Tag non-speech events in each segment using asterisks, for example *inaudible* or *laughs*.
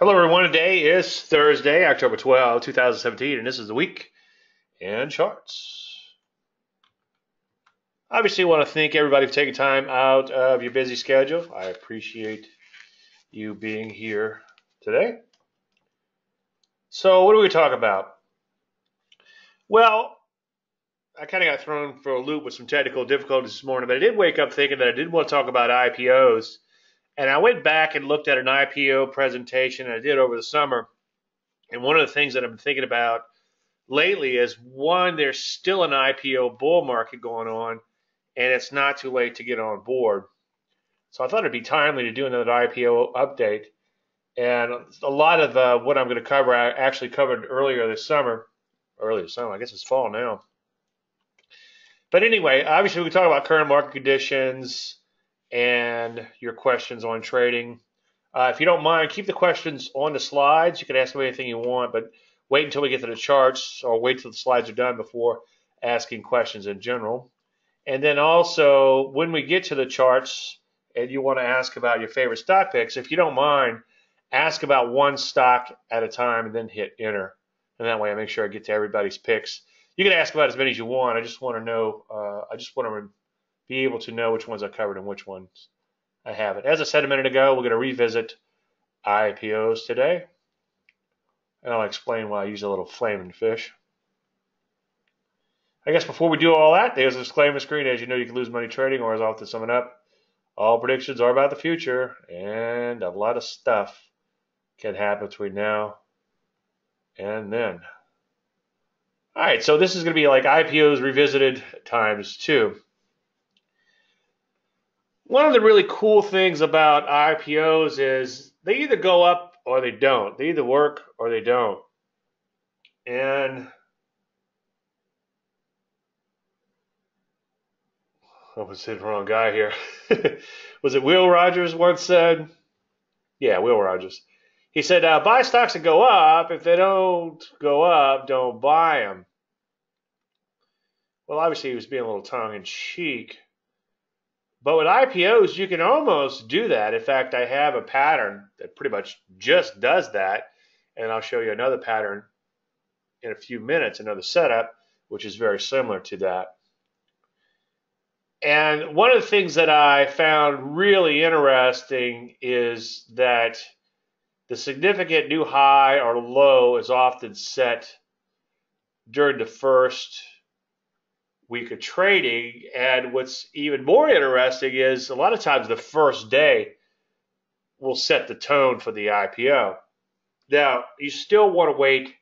Hello, everyone. Today is Thursday, October 12, 2017, and this is the week in charts. Obviously, I want to thank everybody for taking time out of your busy schedule. I appreciate you being here today. So, what are we talk about? Well, I kind of got thrown for a loop with some technical difficulties this morning, but I did wake up thinking that I did want to talk about IPOs and I went back and looked at an IPO presentation I did over the summer. And one of the things that I've been thinking about lately is one, there's still an IPO bull market going on, and it's not too late to get on board. So I thought it'd be timely to do another IPO update. And a lot of uh, what I'm going to cover, I actually covered earlier this summer. Earlier summer, I guess it's fall now. But anyway, obviously, we talk about current market conditions, and your questions on trading. Uh, if you don't mind, keep the questions on the slides. You can ask me anything you want, but wait until we get to the charts or wait till the slides are done before asking questions in general. And then also, when we get to the charts and you want to ask about your favorite stock picks, if you don't mind, ask about one stock at a time and then hit enter. And that way I make sure I get to everybody's picks. You can ask about as many as you want. I just want to know, uh, I just want to be able to know which ones I covered and which ones I haven't. As I said a minute ago, we're going to revisit IPOs today. And I'll explain why I use a little flaming fish. I guess before we do all that, there's a disclaimer screen. As you know, you can lose money trading, or as I'll have to sum it up, all predictions are about the future, and a lot of stuff can happen between now and then. All right, so this is going to be like IPOs revisited times two. One of the really cool things about IPOs is they either go up or they don't. They either work or they don't. And I was saying the wrong guy here. *laughs* was it Will Rogers once said? Yeah, Will Rogers. He said, uh, buy stocks that go up. If they don't go up, don't buy them. Well, obviously, he was being a little tongue in cheek. But with IPOs, you can almost do that. In fact, I have a pattern that pretty much just does that. And I'll show you another pattern in a few minutes, another setup, which is very similar to that. And one of the things that I found really interesting is that the significant new high or low is often set during the first week of trading. And what's even more interesting is a lot of times the first day will set the tone for the IPO. Now, you still want to wait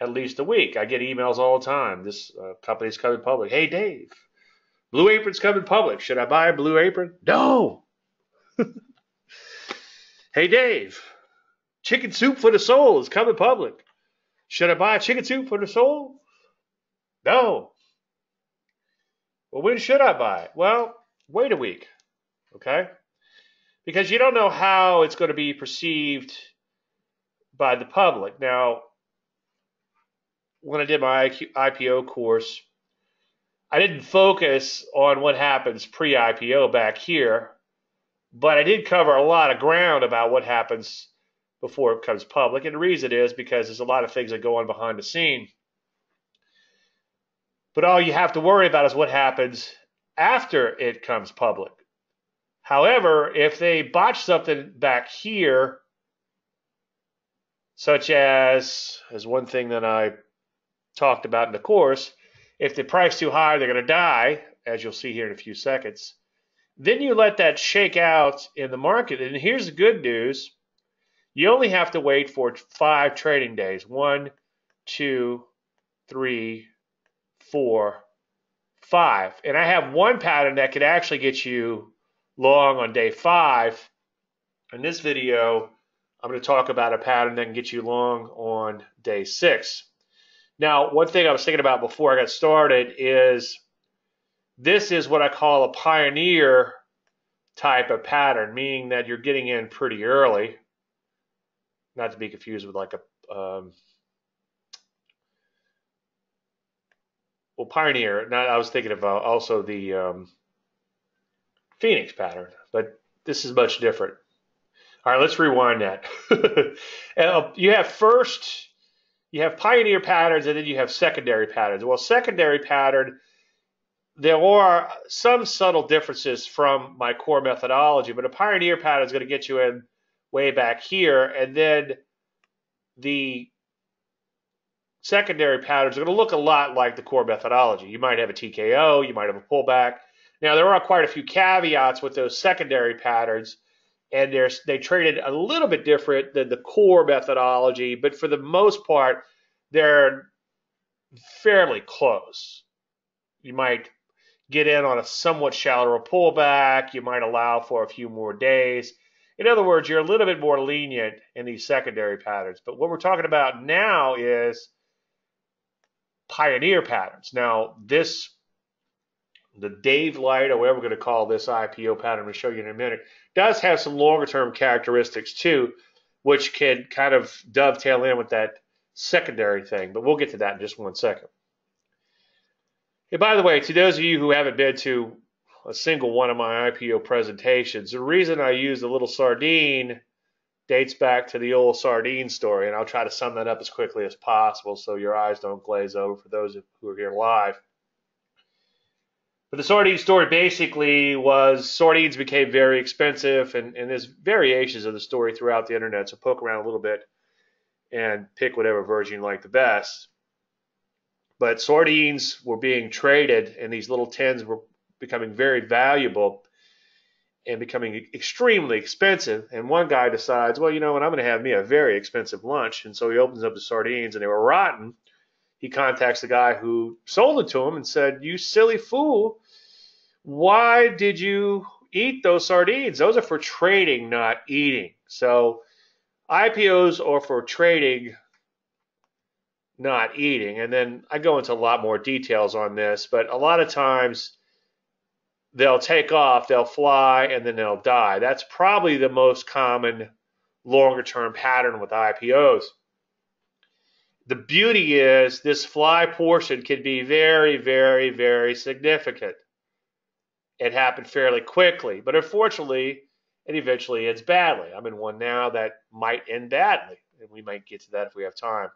at least a week. I get emails all the time. This uh, company's coming public. Hey, Dave, Blue Apron's coming public. Should I buy a Blue Apron? No. *laughs* hey, Dave, Chicken Soup for the Soul is coming public. Should I buy chicken soup for the soul? No. Well, when should I buy? Well, wait a week, okay? Because you don't know how it's going to be perceived by the public. Now, when I did my IPO course, I didn't focus on what happens pre IPO back here, but I did cover a lot of ground about what happens before it comes public. And the reason is because there's a lot of things that go on behind the scene but all you have to worry about is what happens after it comes public. However, if they botch something back here, such as as one thing that I talked about in the course, if the price too high, they're going to die, as you'll see here in a few seconds. Then you let that shake out in the market. And here's the good news. You only have to wait for five trading days. One, two, three, four, five. And I have one pattern that could actually get you long on day five. In this video, I'm going to talk about a pattern that can get you long on day six. Now, one thing I was thinking about before I got started is this is what I call a pioneer type of pattern, meaning that you're getting in pretty early. Not to be confused with like a um, well, Pioneer. Not, I was thinking of uh, also the um, Phoenix pattern, but this is much different. All right, let's rewind that. *laughs* uh, you have first, you have pioneer patterns, and then you have secondary patterns. Well, secondary pattern, there are some subtle differences from my core methodology, but a pioneer pattern is going to get you in way back here, and then the secondary patterns are going to look a lot like the core methodology. You might have a TKO, you might have a pullback. Now, there are quite a few caveats with those secondary patterns and they're traded a little bit different than the core methodology, but for the most part, they're fairly close. You might get in on a somewhat shallower pullback. You might allow for a few more days. In other words, you're a little bit more lenient in these secondary patterns. But what we're talking about now is pioneer patterns. Now, this the Dave Light, or whatever we're going to call this IPO pattern, we'll show you in a minute, does have some longer term characteristics too, which can kind of dovetail in with that secondary thing. But we'll get to that in just one second. And by the way, to those of you who haven't been to a single one of my IPO presentations, the reason I use the little sardine dates back to the old sardine story, and I'll try to sum that up as quickly as possible so your eyes don't glaze over for those who are here live. But the sardine story basically was sardines became very expensive, and, and there's variations of the story throughout the internet. So poke around a little bit and pick whatever version you like the best. But sardines were being traded, and these little tins were becoming very valuable and becoming extremely expensive. And one guy decides, well, you know what, I'm going to have me a very expensive lunch. And so he opens up the sardines, and they were rotten he contacts the guy who sold it to him and said, You silly fool, why did you eat those sardines? Those are for trading, not eating. So IPOs are for trading, not eating. And then I go into a lot more details on this, but a lot of times they'll take off, they'll fly, and then they'll die. That's probably the most common longer term pattern with IPOs. The beauty is this fly portion can be very, very, very significant. It happened fairly quickly, but unfortunately, it eventually ends badly. I'm in one now that might end badly, and we might get to that if we have time.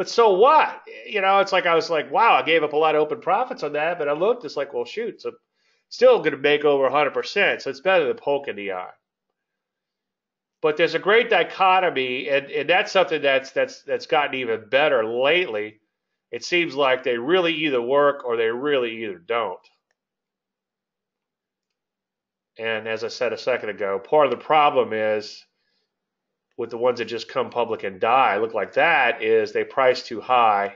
But so what? You know, it's like I was like, wow, I gave up a lot of open profits on that, but I looked, it's like, well, shoot, so still going to make over 100%, so it's better than poke in the eye. But there's a great dichotomy, and, and that's something that's that's that's gotten even better lately. It seems like they really either work or they really either don't. And as I said a second ago, part of the problem is with the ones that just come public and die, look like that, is they price too high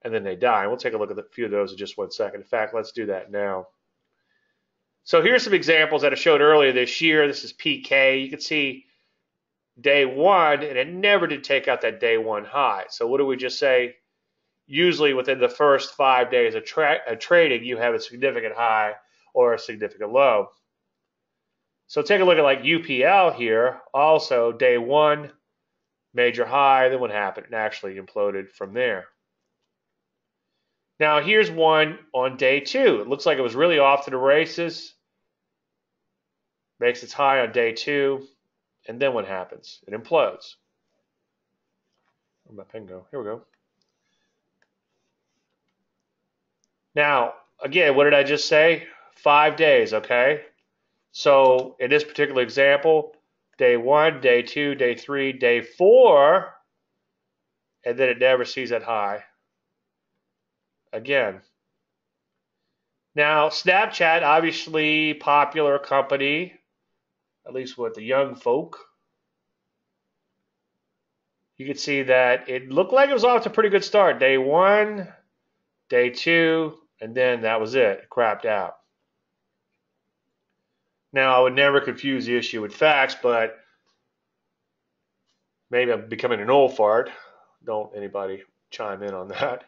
and then they die. And we'll take a look at a few of those in just one second. In fact, let's do that now. So here's some examples that I showed earlier this year. This is PK. You can see day one, and it never did take out that day one high. So what do we just say? Usually within the first five days of, tra- of trading, you have a significant high or a significant low. So take a look at like UPL here. Also, day one, major high. Then what happened? It actually imploded from there. Now here's one on day two. It looks like it was really off to the races. Makes its high on day two. And then what happens? It implodes. Where'd my pen go? Here we go. Now, again, what did I just say? Five days, okay? So in this particular example, day one, day two, day three, day four, and then it never sees that high again. Now, Snapchat, obviously popular company, at least with the young folk. You can see that it looked like it was off to a pretty good start. Day one, day two, and then that was it. It crapped out. Now, I would never confuse the issue with facts, but maybe I'm becoming an old fart. Don't anybody chime in on that.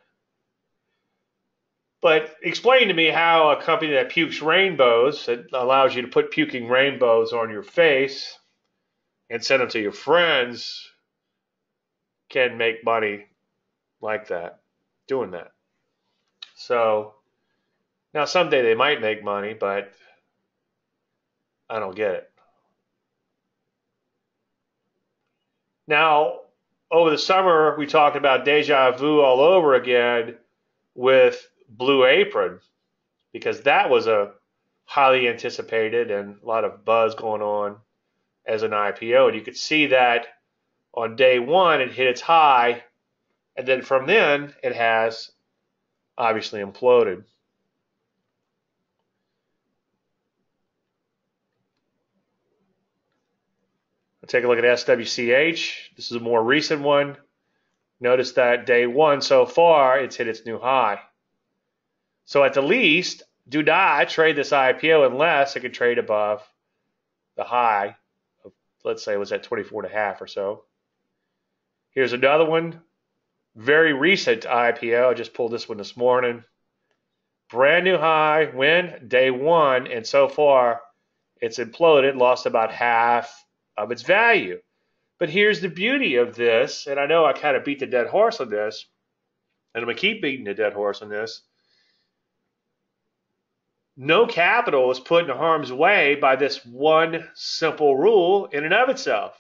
But explain to me how a company that pukes rainbows, that allows you to put puking rainbows on your face and send them to your friends, can make money like that, doing that. So now someday they might make money, but I don't get it. Now, over the summer, we talked about deja vu all over again with Blue Apron because that was a highly anticipated and a lot of buzz going on as an IPO. And you could see that on day one, it hit its high. And then from then, it has obviously imploded. Take a look at SWCH. This is a more recent one. Notice that day one so far, it's hit its new high. So at the least, do not trade this IPO unless it can trade above the high of, let's say, it was at 24 and a half or so. Here's another one. Very recent IPO. I just pulled this one this morning. Brand new high. When? Day one. And so far, it's imploded, lost about half of its value. But here's the beauty of this, and I know I kind of beat the dead horse on this, and I'm going to keep beating the dead horse on this. No capital is put in harm's way by this one simple rule in and of itself.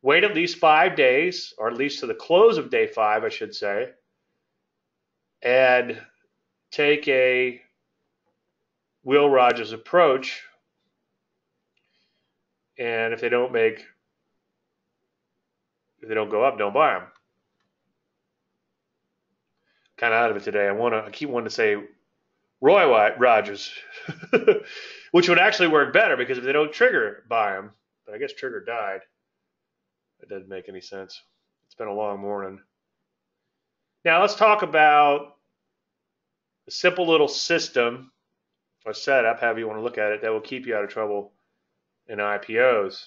Wait at least five days, or at least to the close of day five, I should say, and take a Will Rogers approach and if they don't make, if they don't go up, don't buy them. Kind of out of it today. I want to. I keep wanting to say Roy White, Rogers, *laughs* which would actually work better because if they don't trigger, buy them. But I guess trigger died. It doesn't make any sense. It's been a long morning. Now let's talk about a simple little system or setup, however you want to look at it, that will keep you out of trouble in IPOs.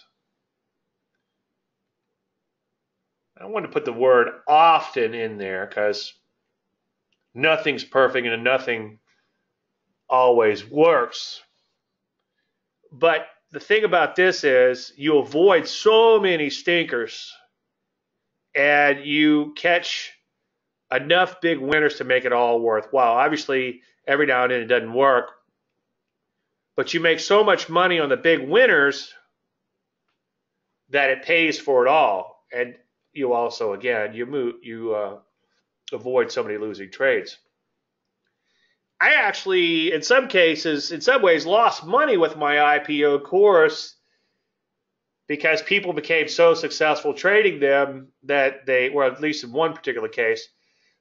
I want to put the word often in there because nothing's perfect and nothing always works. But the thing about this is you avoid so many stinkers and you catch enough big winners to make it all worthwhile. Obviously, every now and then it doesn't work, but you make so much money on the big winners that it pays for it all. And you also, again, you move, you uh, avoid so many losing trades. I actually, in some cases, in some ways, lost money with my IPO course because people became so successful trading them that they, or at least in one particular case,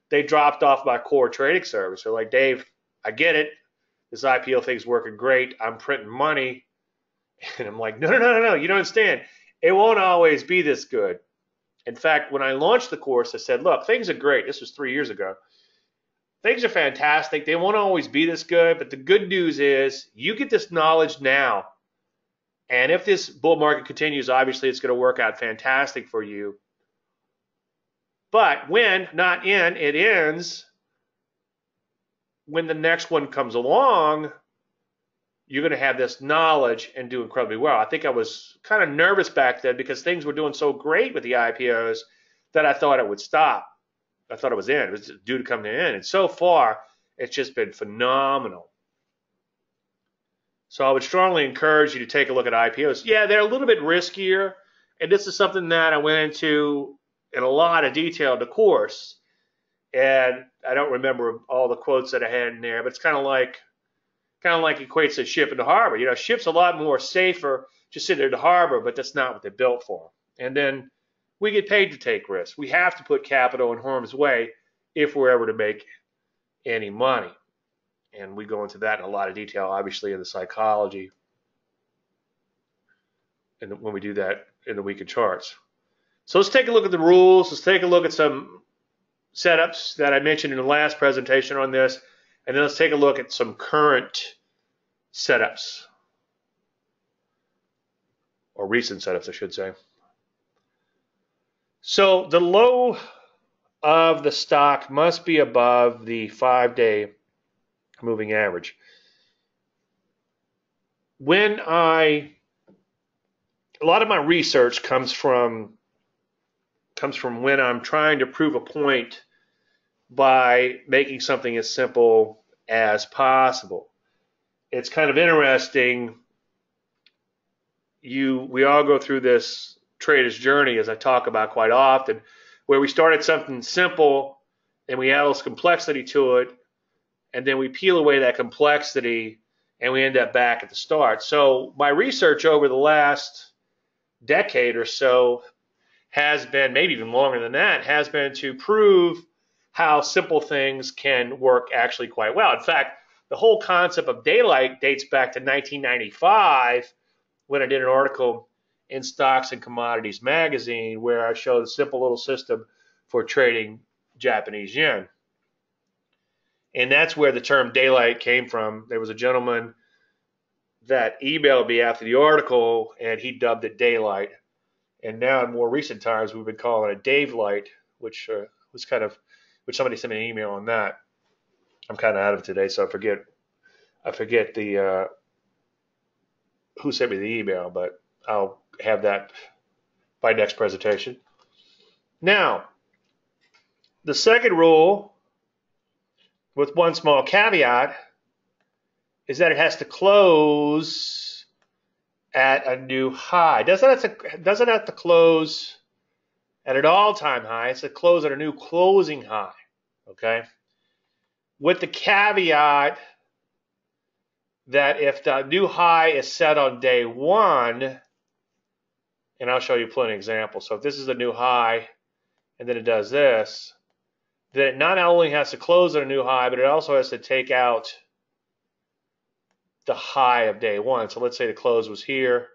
they dropped off my core trading service. They're like, Dave, I get it. This IPO thing's working great. I'm printing money. *laughs* And I'm like, no, no, no, no, no. You don't understand. It won't always be this good. In fact, when I launched the course, I said, look, things are great. This was three years ago. Things are fantastic. They won't always be this good, but the good news is you get this knowledge now. And if this bull market continues, obviously it's going to work out fantastic for you. But when, not in, it ends, when the next one comes along, you're going to have this knowledge and do incredibly well. I think I was kind of nervous back then because things were doing so great with the IPOs that I thought it would stop. I thought it was in. It was due to come to an end. And so far, it's just been phenomenal. So I would strongly encourage you to take a look at IPOs. Yeah, they're a little bit riskier. And this is something that I went into in a lot of detail in the course and I don't remember all the quotes that I had in there, but it's kind of like kind of like equates a ship in the harbor. You know, ship's a lot more safer just sitting in the harbor, but that's not what they're built for. And then we get paid to take risks. We have to put capital in harm's way if we're ever to make any money. And we go into that in a lot of detail, obviously, in the psychology. And when we do that in the week in charts. So let's take a look at the rules. Let's take a look at some setups that I mentioned in the last presentation on this, and then let's take a look at some current setups, or recent setups, I should say. So the low of the stock must be above the five-day moving average. When I, a lot of my research comes from comes from when I'm trying to prove a point by making something as simple as possible. It's kind of interesting. You, we all go through this trader's journey, as I talk about quite often, where we start at something simple and we add all this complexity to it, and then we peel away that complexity and we end up back at the start. So my research over the last decade or so has been, maybe even longer than that, has been to prove how simple things can work actually quite well. In fact, the whole concept of daylight dates back to 1995 when I did an article in Stocks and Commodities magazine where I showed a simple little system for trading Japanese yen. And that's where the term daylight came from. There was a gentleman that emailed me after the article and he dubbed it daylight. And now in more recent times, we've been calling it Dave Light, which uh, was kind of, which somebody sent me an email on that. I'm kind of out of today, so I forget, I forget the, uh, who sent me the email, but I'll have that by next presentation. Now, the second rule, with one small caveat, is that it has to close at a new high. Doesn't have to, doesn't have to close at an all-time high. It's to close at a new closing high. Okay, with the caveat that if the new high is set on day one, and I'll show you plenty of examples. So if this is a new high, and then it does this, then it not only has to close at a new high, but it also has to take out the high of day one. So let's say the close was here,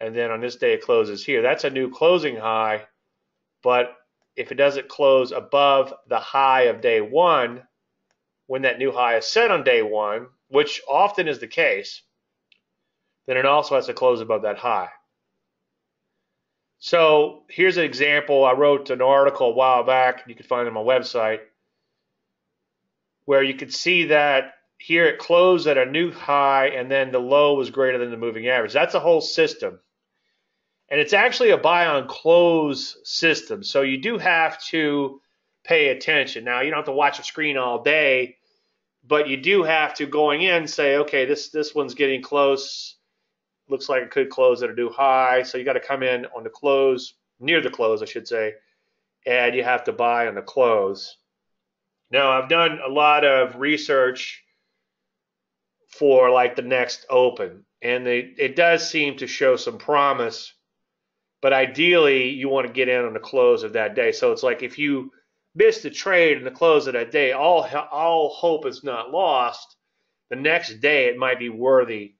and then on this day it closes here. That's a new closing high, but if it doesn't close above the high of day one, when that new high is set on day one, which often is the case, then it also has to close above that high. So here's an example. I wrote an article a while back. You can find it on my website where you could see that here it closed at a new high and then the low was greater than the moving average. That's a whole system. And it's actually a buy on close system. So you do have to pay attention. Now, you don't have to watch a screen all day, but you do have to going in say, okay, this this one's getting close looks like it could close at a new high. So you got to come in on the close, near the close, I should say, and you have to buy on the close. Now, I've done a lot of research for like the next open, and they, it does seem to show some promise. But ideally, you want to get in on the close of that day. So it's like if you miss the trade in the close of that day, all all hope is not lost. The next day, it might be worthy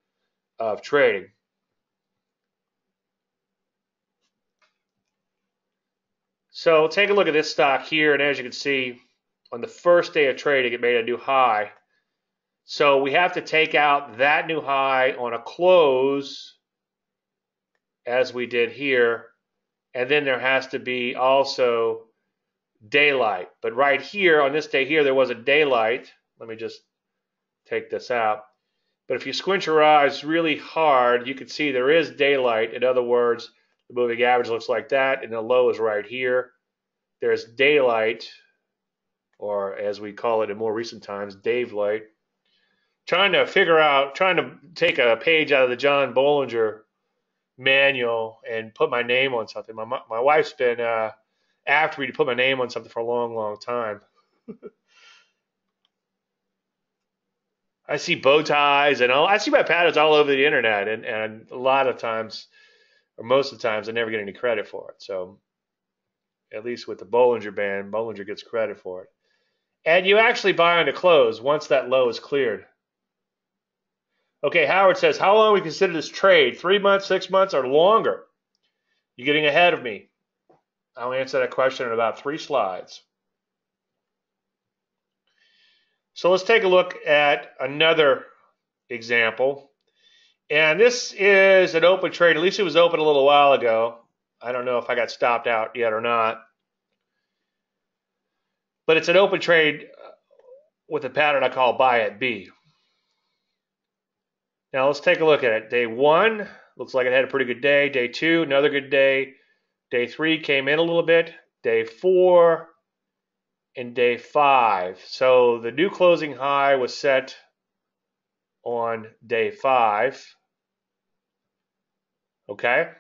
of trading. So take a look at this stock here, and as you can see, on the first day of trading, it made a new high. So we have to take out that new high on a close, as we did here, and then there has to be also daylight. But right here, on this day here, there was a daylight. Let me just take this out. But if you squint your eyes really hard, you can see there is daylight. In other words, the moving average looks like that, and the low is right here. There's daylight, or as we call it in more recent times, Dave light. Trying to figure out, trying to take a page out of the John Bollinger manual and put my name on something. My my wife's been uh, after me to put my name on something for a long, long time. *laughs* I see bow ties and all. I see my patterns all over the internet, and, and a lot of times or most of the times I never get any credit for it. So at least with the Bollinger Band, Bollinger gets credit for it. And you actually buy the close once that low is cleared. Okay, Howard says, how long we consider this trade? Three months, six months, or longer? You're getting ahead of me. I'll answer that question in about three slides. So let's take a look at another example. And this is an open trade. At least it was open a little while ago. I don't know if I got stopped out yet or not. But it's an open trade with a pattern I call buy at B. Now let's take a look at it. Day one, looks like it had a pretty good day. Day two, another good day. Day three came in a little bit. Day four and day five. So the new closing high was set on day five. Okay?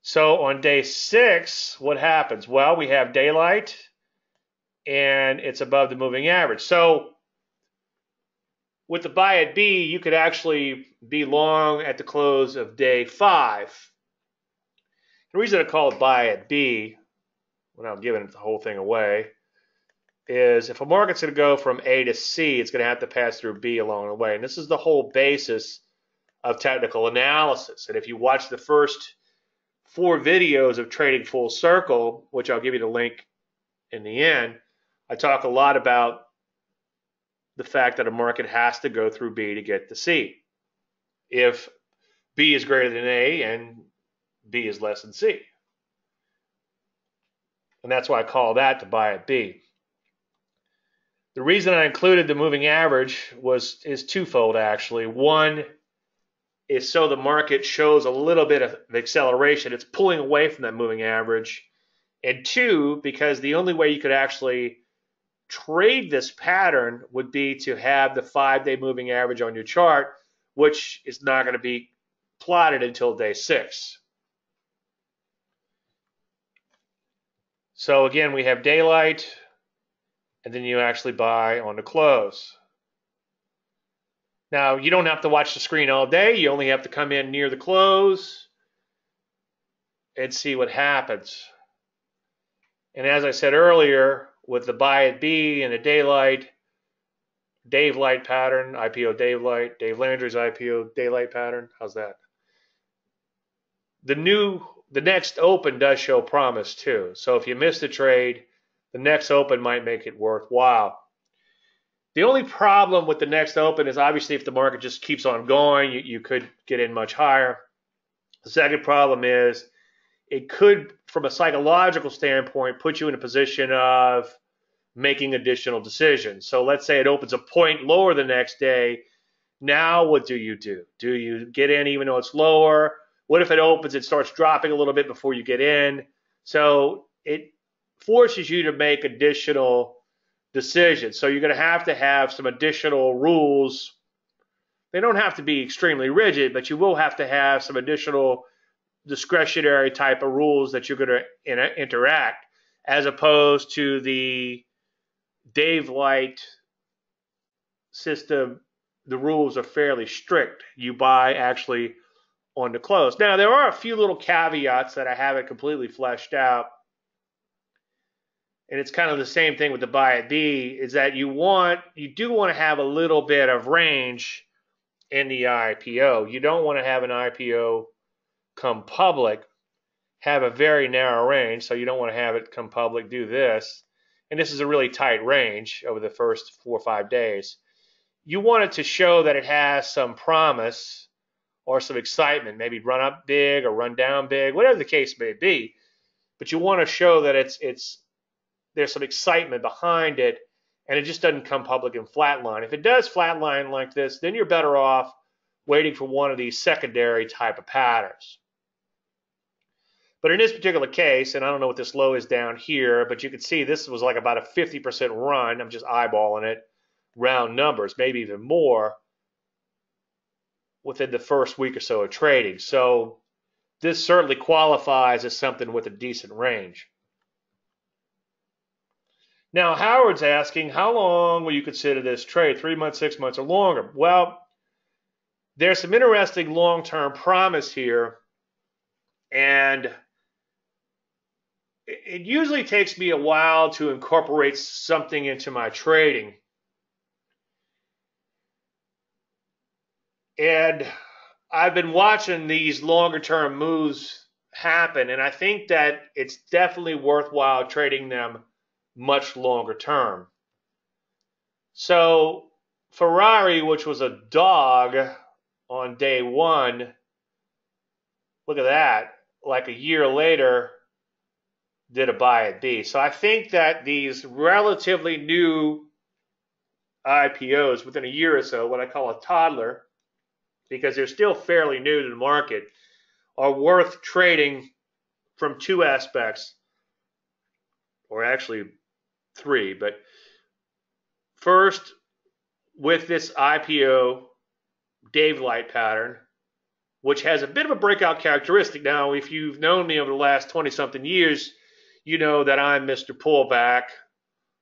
So on day six, what happens? Well, we have daylight and it's above the moving average. So with the buy at B, you could actually be long at the close of day five. The reason I call it buy at B, without giving the whole thing away, is if a market's going to go from A to C, it's going to have to pass through B along the way. And this is the whole basis of technical analysis. And if you watch the first four videos of Trading Full Circle, which I'll give you the link in the end, I talk a lot about the fact that a market has to go through B to get to C. If B is greater than A and B is less than C. And that's why I call that to buy at B. The reason I included the moving average was is twofold actually. One is so the market shows a little bit of acceleration. It's pulling away from that moving average. And two, because the only way you could actually trade this pattern would be to have the five day moving average on your chart, which is not going to be plotted until day six. So again, we have daylight, and then you actually buy on the close. Now, you don't have to watch the screen all day. You only have to come in near the close and see what happens. And as I said earlier, with the buy at B and the daylight, Dave Light pattern, IPO Dave Light, Dave Landry's IPO daylight pattern. How's that? The new, the next open does show promise too. So if you miss the trade, the next open might make it worthwhile. The only problem with the next open is obviously if the market just keeps on going, you, you could get in much higher. The second problem is it could, from a psychological standpoint, put you in a position of making additional decisions. So let's say it opens a point lower the next day. Now, what do you do? Do you get in even though it's lower? What if it opens, it starts dropping a little bit before you get in? So it forces you to make additional decisions. So you're going to have to have some additional rules. They don't have to be extremely rigid, but you will have to have some additional discretionary type of rules that you're going to interact as opposed to the Dave Light system. The rules are fairly strict. You buy actually on the close. Now, there are a few little caveats that I haven't completely fleshed out and it's kind of the same thing with the buy at B, is that you want you do want to have a little bit of range in the IPO. You don't want to have an IPO come public, have a very narrow range, so you don't want to have it come public, do this. And this is a really tight range over the first four or five days. You want it to show that it has some promise or some excitement, maybe run up big or run down big, whatever the case may be. But you want to show that it's it's there's some excitement behind it, and it just doesn't come public and flatline. If it does flatline like this, then you're better off waiting for one of these secondary type of patterns. But in this particular case, and I don't know what this low is down here, but you can see this was like about a 50% run. I'm just eyeballing it, round numbers, maybe even more within the first week or so of trading. So this certainly qualifies as something with a decent range. Now, Howard's asking, how long will you consider this trade? Three months, six months, or longer? Well, there's some interesting long term promise here. And it usually takes me a while to incorporate something into my trading. And I've been watching these longer term moves happen, and I think that it's definitely worthwhile trading them much longer term. So Ferrari, which was a dog on day one, look at that, like a year later, did a buy at B. So I think that these relatively new IPOs within a year or so, what I call a toddler, because they're still fairly new to the market, are worth trading from two aspects, or actually three. But first, with this IPO Dave Light pattern, which has a bit of a breakout characteristic. Now, if you've known me over the last 20 something years, you know that I'm Mr. Pullback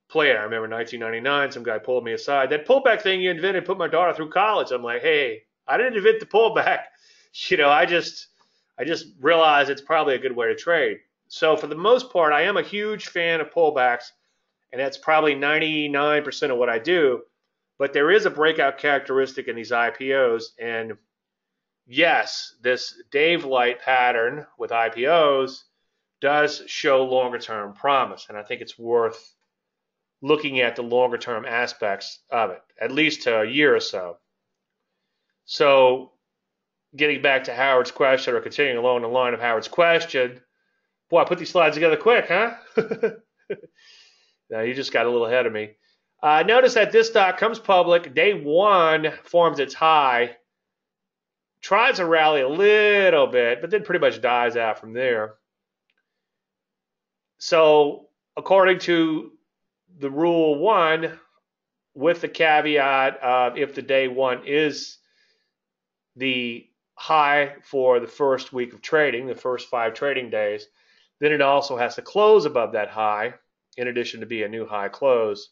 player. I remember 1999, some guy pulled me aside. That pullback thing you invented put my daughter through college. I'm like, hey, I didn't invent the pullback. *laughs* You know, I just I just realized it's probably a good way to trade. So for the most part, I am a huge fan of pullbacks, and that's probably 99% of what I do. But there is a breakout characteristic in these IPOs, and yes, this Dave Light pattern with IPOs does show longer term promise, and I think it's worth looking at the longer term aspects of it, at least a year or so. So, getting back to Howard's question or continuing along the line of Howard's question, boy, I put these slides together quick, huh? *laughs* now you just got a little ahead of me. Uh, notice that this stock comes public. Day one forms its high, tries to rally a little bit, but then pretty much dies out from there. So, according to the rule one, with the caveat of if the day one is the high for the first week of trading, the first five trading days, then it also has to close above that high, in addition to be a new high close.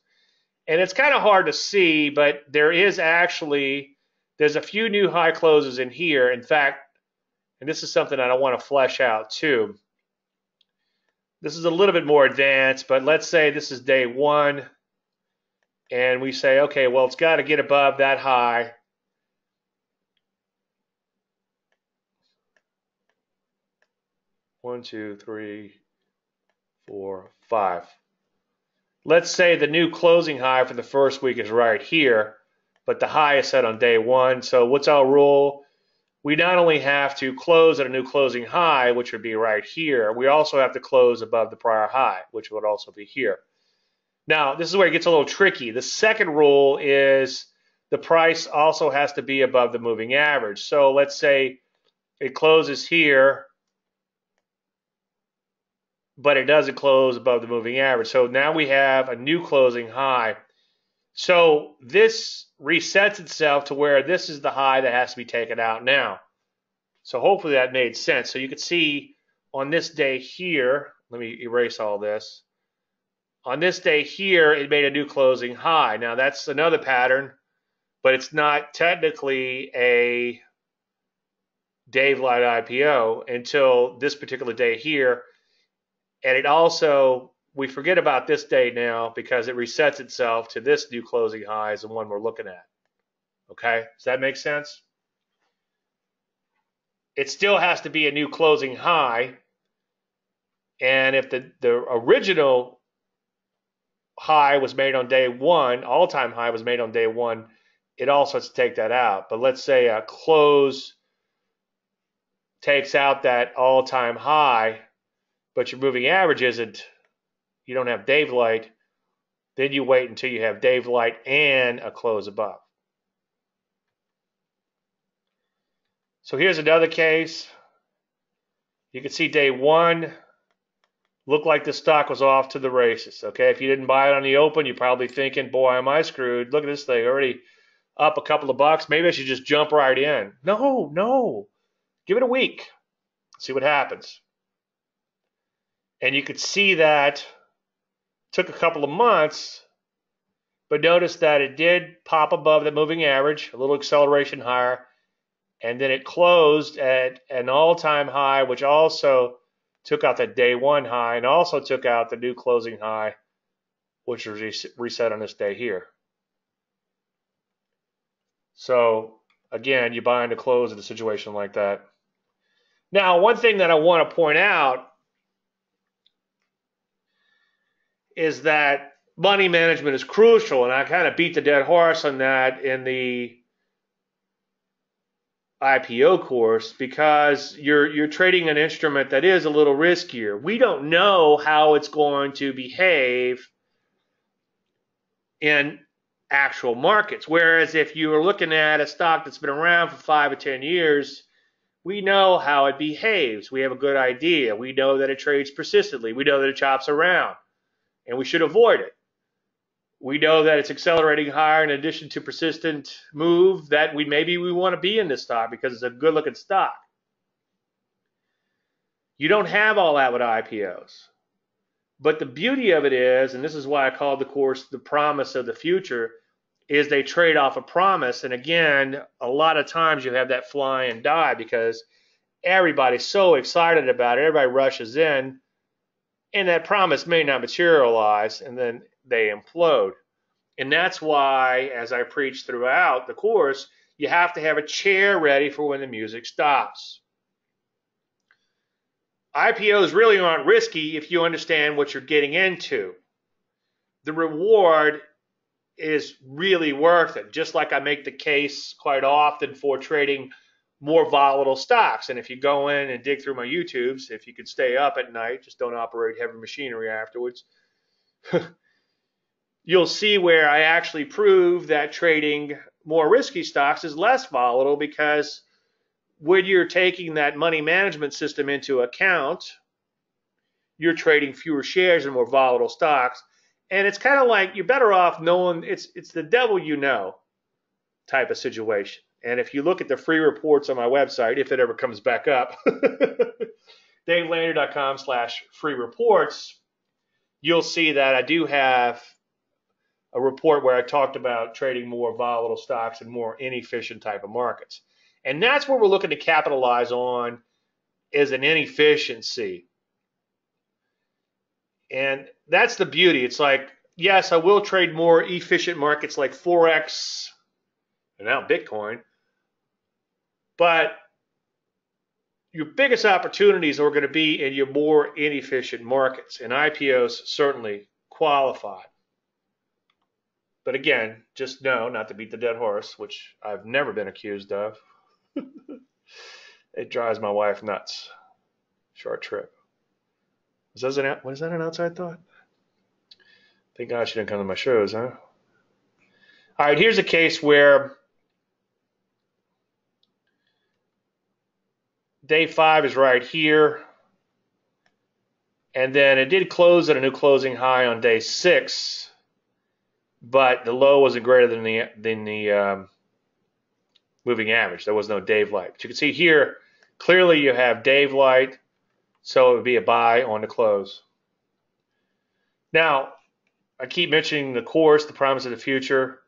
And it's kind of hard to see, but there is actually there's a few new high closes in here. In fact, and this is something that I want to flesh out too. This is a little bit more advanced, but let's say this is day one, and we say, okay, well, it's got to get above that high. One, two, three, four, five. Let's say the new closing high for the first week is right here, but the high is set on day one. So what's our rule? We not only have to close at a new closing high, which would be right here, we also have to close above the prior high, which would also be here. Now, this is where it gets a little tricky. The second rule is the price also has to be above the moving average. So let's say it closes here, but it doesn't close above the moving average. So now we have a new closing high. So this resets itself to where this is the high that has to be taken out now. So hopefully that made sense. So you can see on this day here, let me erase all this. On this day here, it made a new closing high. Now that's another pattern, but it's not technically a Dave Light IPO until this particular day here. And it also we forget about this day now because it resets itself to this new closing high is the one we're looking at. Okay, does that make sense? It still has to be a new closing high. And if the, the original high was made on day one, all time high was made on day one, it also has to take that out. But let's say a close takes out that all time high, but your moving average isn't you don't have Dave Light, then you wait until you have Dave Light and a close above. So here's another case. You can see day one looked like the stock was off to the races. Okay, if you didn't buy it on the open, you're probably thinking, boy, am I screwed. Look at this thing already up a couple of bucks. Maybe I should just jump right in. No, no. Give it a week. See what happens. And you could see that took a couple of months, but notice that it did pop above the moving average, a little acceleration higher, and then it closed at an all-time high, which also took out the day one high and also took out the new closing high, which was reset on this day here. So again, you buy into close in a situation like that. Now, one thing that I want to point out is that money management is crucial, and I kind of beat the dead horse on that in the IPO course because you're you're trading an instrument that is a little riskier. We don't know how it's going to behave in actual markets. Whereas if you are looking at a stock that's been around for five or ten years, we know how it behaves. We have a good idea. We know that it trades persistently. We know that it chops around and we should avoid it. We know that it's accelerating higher in addition to persistent move that we maybe we want to be in this stock because it's a good looking stock. You don't have all that with IPOs. But the beauty of it is, and this is why I called the course the promise of the future, is they trade off a promise. And again, a lot of times you have that fly and die because everybody's so excited about it. Everybody rushes in, and that promise may not materialize, and then they implode. And that's why, as I preach throughout the course, you have to have a chair ready for when the music stops. IPOs really aren't risky if you understand what you're getting into. The reward is really worth it, just like I make the case quite often for trading more volatile stocks. And if you go in and dig through my YouTubes, if you can stay up at night, just don't operate heavy machinery afterwards, *laughs* you'll see where I actually prove that trading more risky stocks is less volatile because when you're taking that money management system into account, you're trading fewer shares and more volatile stocks. And it's kind of like you're better off knowing it's it's the devil you know type of situation. And if you look at the free reports on my website, if it ever comes back up, *laughs* davelandry.com slash free reports, you'll see that I do have a report where I talked about trading more volatile stocks and more inefficient type of markets. And that's where we're looking to capitalize on is an inefficiency. And that's the beauty. It's like, yes, I will trade more efficient markets like Forex and now Bitcoin, but your biggest opportunities are going to be in your more inefficient markets, and IPOs certainly qualify. But again, just know not to beat the dead horse, which I've never been accused of. *laughs* it drives my wife nuts. Short trip. Is that an, what is that an outside thought? Thank God she didn't come to my shows, huh? All right, here's a case where day five is right here. And then it did close at a new closing high on day six but the low wasn't greater than the than the um, moving average. There was no daylight. But you can see here clearly you have daylight, so it would be a buy on the close. Now, I keep mentioning the course, the promise of the future.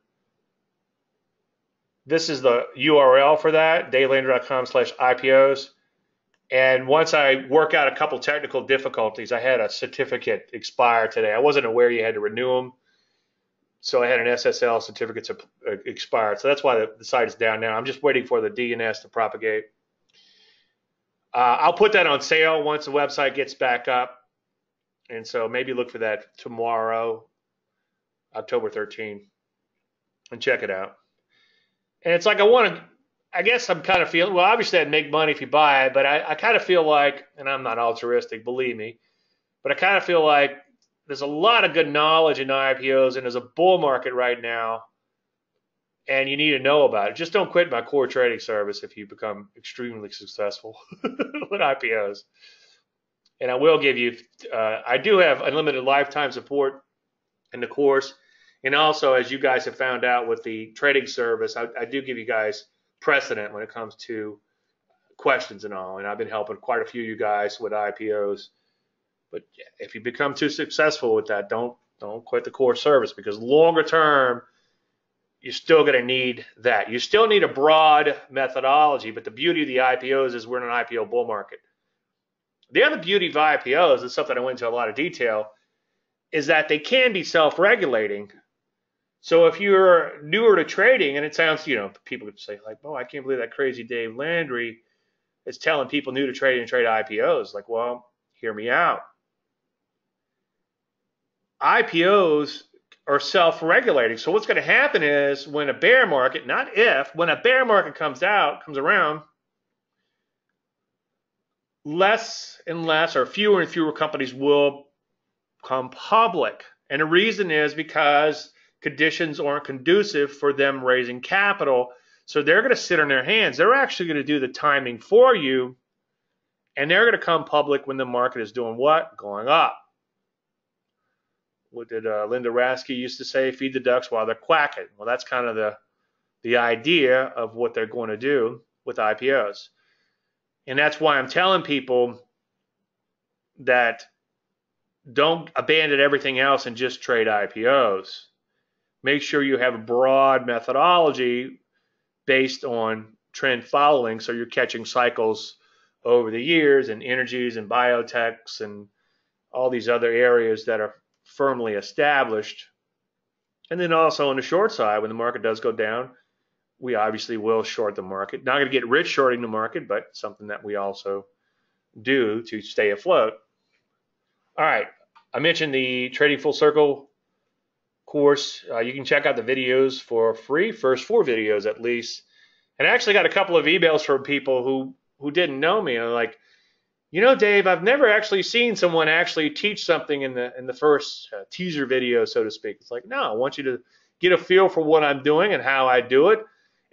This is the URL for that, davelandry.com slash IPOs. And once I work out a couple technical difficulties, I had a certificate expire today. I wasn't aware you had to renew them. So I had an SSL certificate to uh, expired. So that's why the, the site is down now. I'm just waiting for the DNS to propagate. Uh, I'll put that on sale once the website gets back up. And so maybe look for that tomorrow, October 13, and check it out. And it's like I want to, I guess I'm kind of feeling, well, obviously I'd make money if you buy it, but I, I kind of feel like, and I'm not altruistic, believe me, but I kind of feel like there's a lot of good knowledge in IPOs, and there's a bull market right now, and you need to know about it. Just don't quit my core trading service if you become extremely successful *laughs* with IPOs. And I will give you, uh, I do have unlimited lifetime support in the course. And also, as you guys have found out with the trading service, I, I do give you guys precedent when it comes to questions and all. And I've been helping quite a few of you guys with IPOs but if you become too successful with that, don't don't quit the core service because longer term, you're still going to need that. You still need a broad methodology, but the beauty of the IPOs is we're in an IPO bull market. The other beauty of IPOs is something I went into a lot of detail, is that they can be self-regulating. So if you're newer to trading, and it sounds, you know, people would say like, "Oh, I can't believe that crazy Dave Landry is telling people new to trading and trade IPOs." Like, well, hear me out. IPOs are self-regulating. So what's going to happen is when a bear market, not if, when a bear market comes out, comes around, less and less or fewer and fewer companies will come public. And the reason is because conditions aren't conducive for them raising capital. So they're going to sit on their hands. They're actually going to do the timing for you. And they're going to come public when the market is doing what? Going up what did uh, Linda Raschke used to say? Feed the ducks while they're quacking. Well, that's kind of the the idea of what they're going to do with IPOs, and that's why I'm telling people that don't abandon everything else and just trade IPOs. Make sure you have a broad methodology based on trend following so you're catching cycles over the years and energies and biotechs and all these other areas that are firmly established. And then also on the short side, when the market does go down, we obviously will short the market. Not going to get rich shorting the market, but something that we also do to stay afloat. All right, I mentioned the Trading Full Circle course. Uh, you can check out the videos for free, first four videos at least. And I actually got a couple of emails from people who who didn't know me. And like, you know, Dave, I've never actually seen someone actually teach something in the in the first uh, teaser video, so to speak. It's like, no, I want you to get a feel for what I'm doing and how I do it,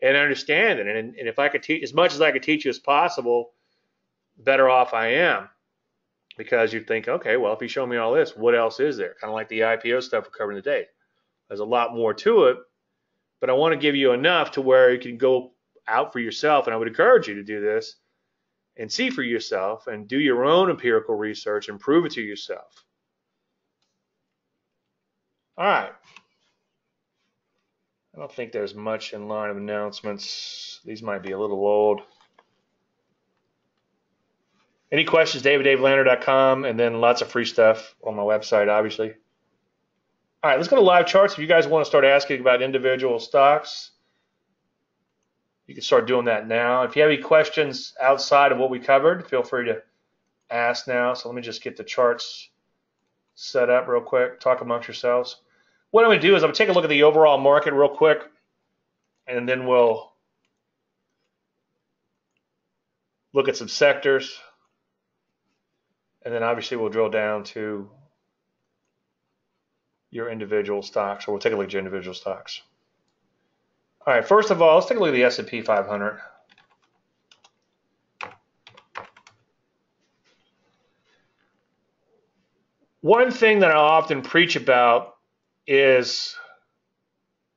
and understand it. And, and if I could teach as much as I could teach you as possible, better off I am. Because you'd think, okay, well, if you show me all this, what else is there? Kind of like the IPO stuff we're covering today. There's a lot more to it, but I want to give you enough to where you can go out for yourself. And I would encourage you to do this and see for yourself and do your own empirical research and prove it to yourself. All right. I don't think there's much in line of announcements. These might be a little old. Any questions, daviddavelandry.com, and then lots of free stuff on my website, obviously. All right, let's go to live charts. If you guys want to start asking about individual stocks, you can start doing that now. If you have any questions outside of what we covered, feel free to ask now. So let me just get the charts set up real quick, talk amongst yourselves. What I'm going to do is I'm going to take a look at the overall market real quick, and then we'll look at some sectors. And then obviously we'll drill down to your individual stocks, or we'll take a look at your individual stocks. All right, first of all, let's take a look at the S&P 500. One thing that I often preach about is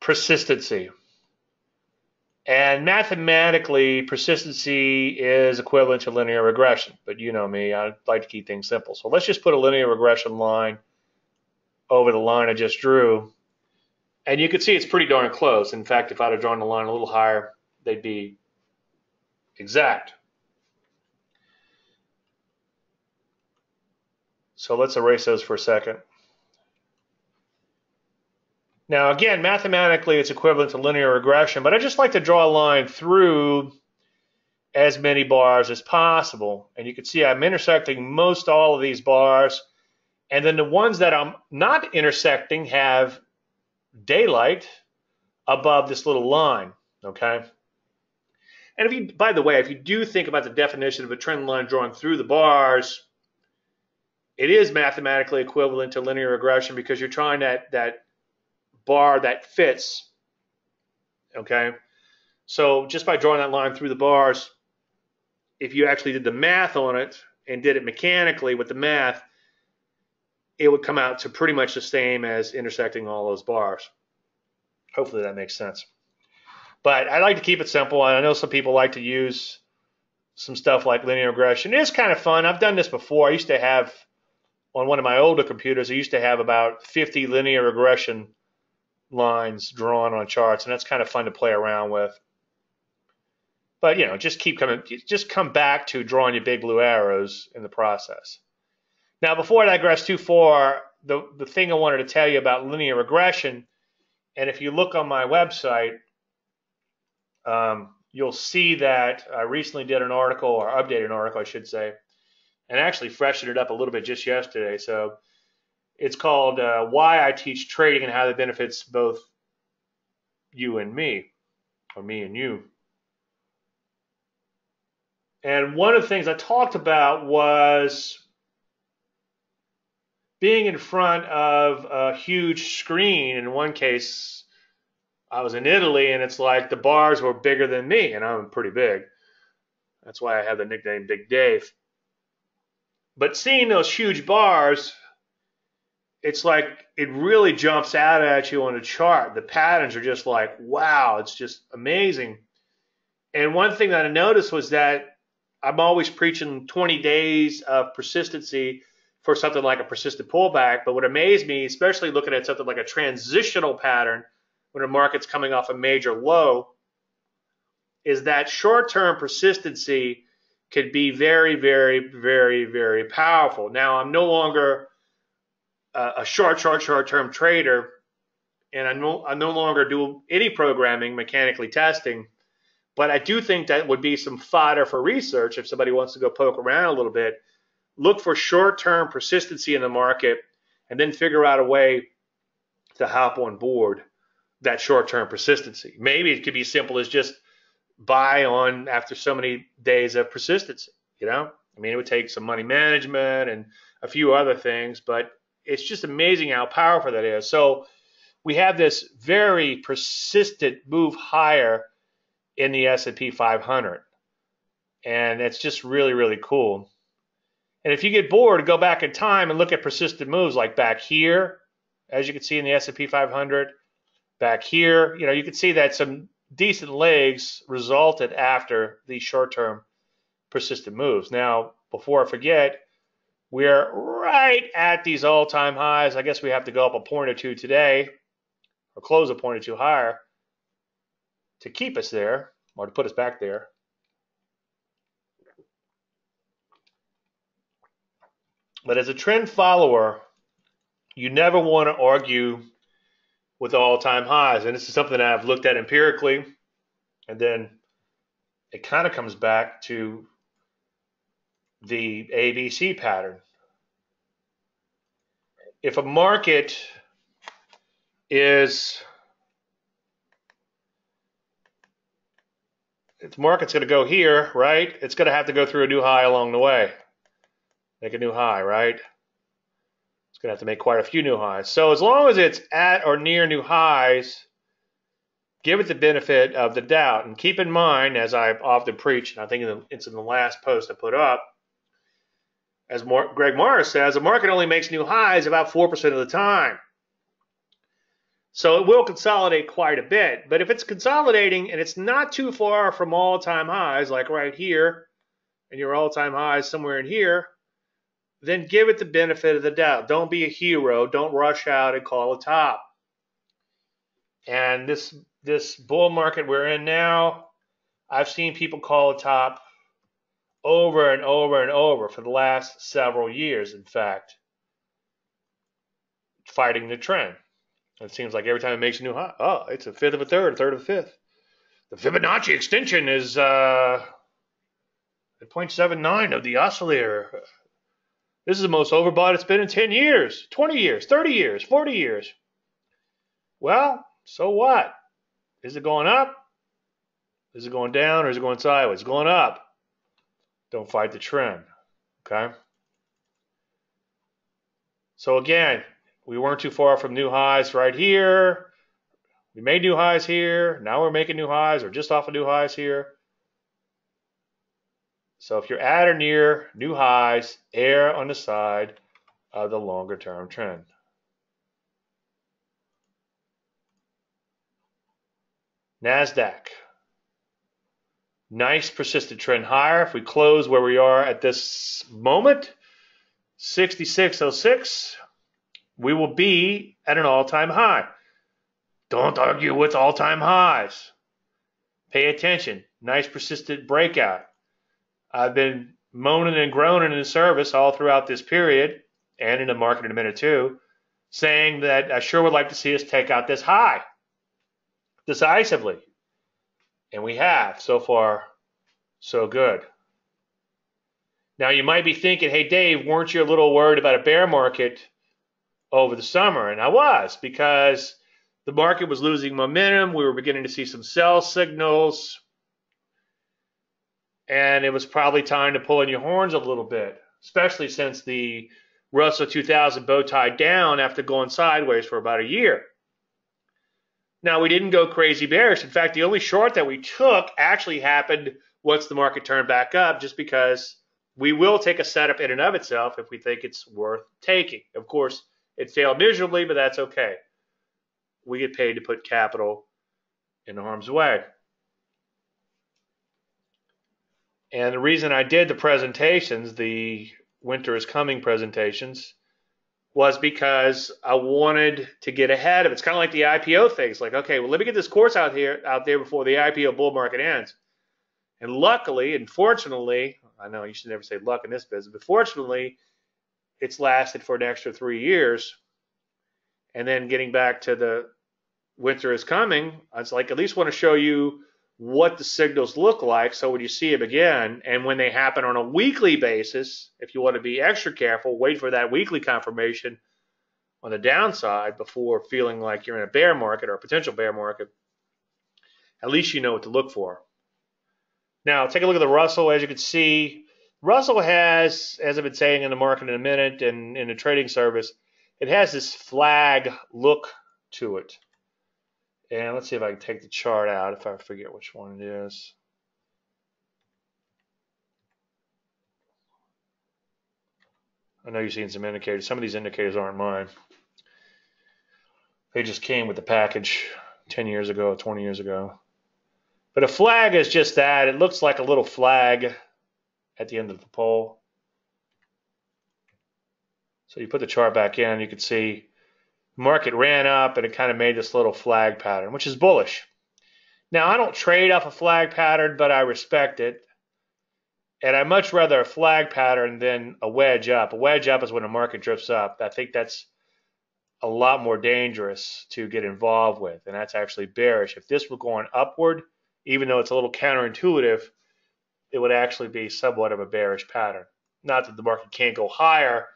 persistency. And mathematically, persistency is equivalent to linear regression. But you know me, I like to keep things simple. So let's just put a linear regression line over the line I just drew and you can see it's pretty darn close. In fact, if I'd have drawn the line a little higher, they'd be exact. So let's erase those for a second. Now, again, mathematically, it's equivalent to linear regression, but I just like to draw a line through as many bars as possible. And you can see I'm intersecting most all of these bars. And then the ones that I'm not intersecting have daylight above this little line, okay? And if you, by the way, if you do think about the definition of a trend line drawn through the bars, it is mathematically equivalent to linear regression because you're trying that, that bar that fits, okay? So just by drawing that line through the bars, if you actually did the math on it and did it mechanically with the math, it would come out to pretty much the same as intersecting all those bars. Hopefully that makes sense. But I like to keep it simple. I know some people like to use some stuff like linear regression. It is kind of fun. I've done this before. I used to have on one of my older computers, I used to have about 50 linear regression lines drawn on charts, and that's kind of fun to play around with. But you know, just keep coming, just come back to drawing your big blue arrows in the process. Now, before I digress too far, the, the thing I wanted to tell you about linear regression, and if you look on my website, um, you'll see that I recently did an article, or updated an article, I should say, and actually freshened it up a little bit just yesterday. So it's called uh, Why I Teach Trading and How It Benefits Both You and Me, or me and you. And one of the things I talked about was being in front of a huge screen. In one case, I was in Italy, and it's like the bars were bigger than me, and I'm pretty big. That's why I have the nickname Big Dave. But seeing those huge bars, it's like it really jumps out at you on a chart. The patterns are just like, wow, it's just amazing. And one thing that I noticed was that I'm always preaching 20 days of persistency for something like a persistent pullback. But what amazed me, especially looking at something like a transitional pattern when a market's coming off a major low, is that short-term persistency could be very, very, very, very powerful. Now, I'm no longer a short, short, short-term trader, and I no, I no longer do any programming, mechanically testing. But I do think that would be some fodder for research if somebody wants to go poke around a little bit. Look for short-term persistency in the market, and then figure out a way to hop on board that short-term persistency. Maybe it could be as simple as just buy on after so many days of persistency. You know, I mean, it would take some money management and a few other things, but it's just amazing how powerful that is. So we have this very persistent move higher in the S&P 500, and it's just really really cool. And if you get bored, go back in time and look at persistent moves like back here, as you can see in the S&P 500, back here. You know, you can see that some decent legs resulted after these short-term persistent moves. Now, before I forget, we're right at these all-time highs. I guess we have to go up a point or two today, or close a point or two higher to keep us there, or to put us back there. But as a trend follower, you never want to argue with all-time highs. And this is something I've looked at empirically. And then it kind of comes back to the ABC pattern. If a market is if the market's going to go here, right? It's going to have to go through a new high along the way. Make a new high, right? It's going to have to make quite a few new highs. So as long as it's at or near new highs, give it the benefit of the doubt. And keep in mind, as I've often preached, and I think it's in the last post I put up, as Greg Morris says, the market only makes new highs about 4% of the time. So it will consolidate quite a bit. But if it's consolidating and it's not too far from all time highs, like right here, and your all time highs somewhere in here, then give it the benefit of the doubt. Don't be a hero. Don't rush out and call a top. And this this bull market we're in now, I've seen people call a top over and over and over for the last several years, in fact, fighting the trend. It seems like every time it makes a new high, oh, it's a fifth of a third, a third of a fifth. The Fibonacci extension is uh, at 0.79 of the oscillator. This is the most overbought it's been in 10 years, 20 years, 30 years, 40 years. Well, so what? Is it going up? Is it going down or is it going sideways? It's going up. Don't fight the trend. Okay? So again, we weren't too far from new highs right here. We made new highs here. Now we're making new highs or just off of new highs here. So if you're at or near new highs, err on the side of the longer term trend. NASDAQ. Nice persistent trend higher. If we close where we are at this moment, 6606, we will be at an all time high. Don't argue with all time highs. Pay attention. Nice persistent breakout. I've been moaning and groaning in the service all throughout this period and in the market in a minute too, saying that I sure would like to see us take out this high decisively. And we have. So far, so good. Now, you might be thinking, hey, Dave, weren't you a little worried about a bear market over the summer? And I was, because the market was losing momentum. We were beginning to see some sell signals. And it was probably time to pull in your horns a little bit, especially since the Russell 2000 bow tied down after going sideways for about a year. Now, we didn't go crazy bearish. In fact, the only short that we took actually happened once the market turned back up, just because we will take a setup in and of itself if we think it's worth taking. Of course, it failed miserably, but that's okay. We get paid to put capital in harm's way. And the reason I did the presentations, the winter is coming presentations was because I wanted to get ahead of it. It's kind of like the IPO thing. It's like, okay, well, let me get this course out here out there before the IPO bull market ends. And luckily and fortunately, I know you should never say luck in this business, but fortunately, it's lasted for an extra three years. And then getting back to the winter is coming, it's like at least want to show you what the signals look like. So when you see them again, and when they happen on a weekly basis, if you want to be extra careful, wait for that weekly confirmation on the downside before feeling like you're in a bear market or a potential bear market. At least you know what to look for. Now, take a look at the Russell. As you can see, Russell has, as I've been saying in the market in a minute and in the trading service, it has this flag look to it. And let's see if I can take the chart out if I forget which one it is. I know you're seeing some indicators. Some of these indicators aren't mine. They just came with the package 10 years ago, 20 years ago. But a flag is just that. It looks like a little flag at the end of the pole. So you put the chart back in, you can see market ran up and it kind of made this little flag pattern, which is bullish. Now, I don't trade off a flag pattern, but I respect it. And I much rather a flag pattern than a wedge up. A wedge up is when the market drifts up. I think that's a lot more dangerous to get involved with, and that's actually bearish. If this were going upward, even though it's a little counterintuitive, it would actually be somewhat of a bearish pattern. Not that the market can't go higher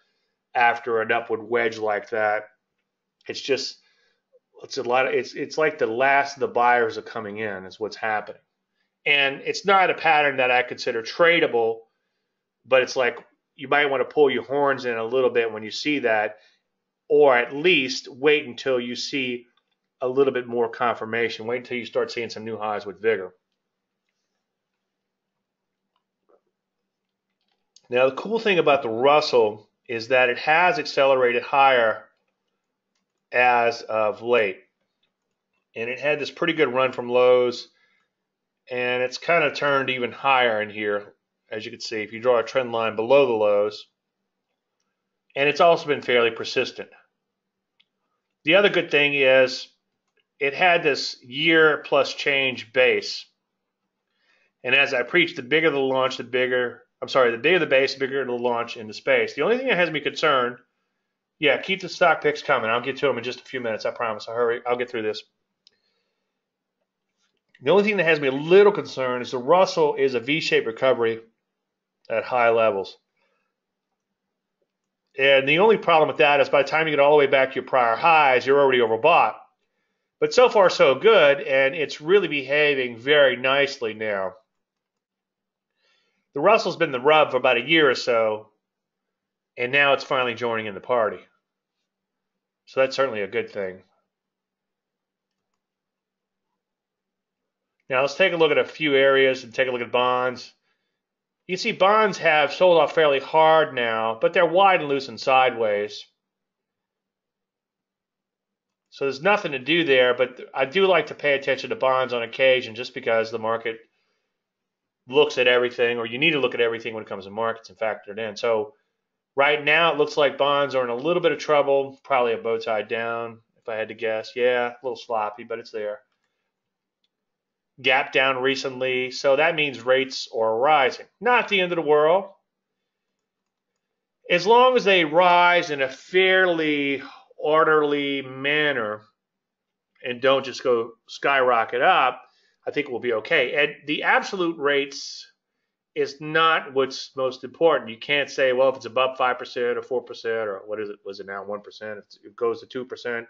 after an upward wedge like that, it's just it's a lot of it's it's like the last of the buyers are coming in is what's happening. And it's not a pattern that I consider tradable, but it's like you might want to pull your horns in a little bit when you see that, or at least wait until you see a little bit more confirmation. Wait until you start seeing some new highs with vigor. Now, the cool thing about the Russell is that it has accelerated higher as of late. And it had this pretty good run from lows, and it's kind of turned even higher in here, as you can see, if you draw a trend line below the lows. And it's also been fairly persistent. The other good thing is it had this year plus change base. And as I preach, the bigger the launch, the bigger, I'm sorry, the bigger the base, the bigger the launch in the space. The only thing that has me concerned yeah, keep the stock picks coming. I'll get to them in just a few minutes. I promise. I'll hurry. I'll get through this. The only thing that has me a little concerned is the Russell is a V-shaped recovery at high levels. And the only problem with that is by the time you get all the way back to your prior highs, you're already overbought. But so far, so good, and it's really behaving very nicely now. The Russell's been the rub for about a year or so, and now it's finally joining in the party. So that's certainly a good thing. Now let's take a look at a few areas and take a look at bonds. You see bonds have sold off fairly hard now, but they're wide and loose and sideways. So there's nothing to do there, but I do like to pay attention to bonds on occasion just because the market looks at everything, or you need to look at everything when it comes to markets and factor it in. So Right now, it looks like bonds are in a little bit of trouble. Probably a bow tie down, if I had to guess. Yeah, a little sloppy, but it's there. Gap down recently, so that means rates are rising. Not the end of the world. As long as they rise in a fairly orderly manner and don't just go skyrocket up, I think we'll be okay. And the absolute rates is not what's most important. You can't say, well, if it's above 5% or 4% or what is it? Was it now 1%? If it goes to 2%,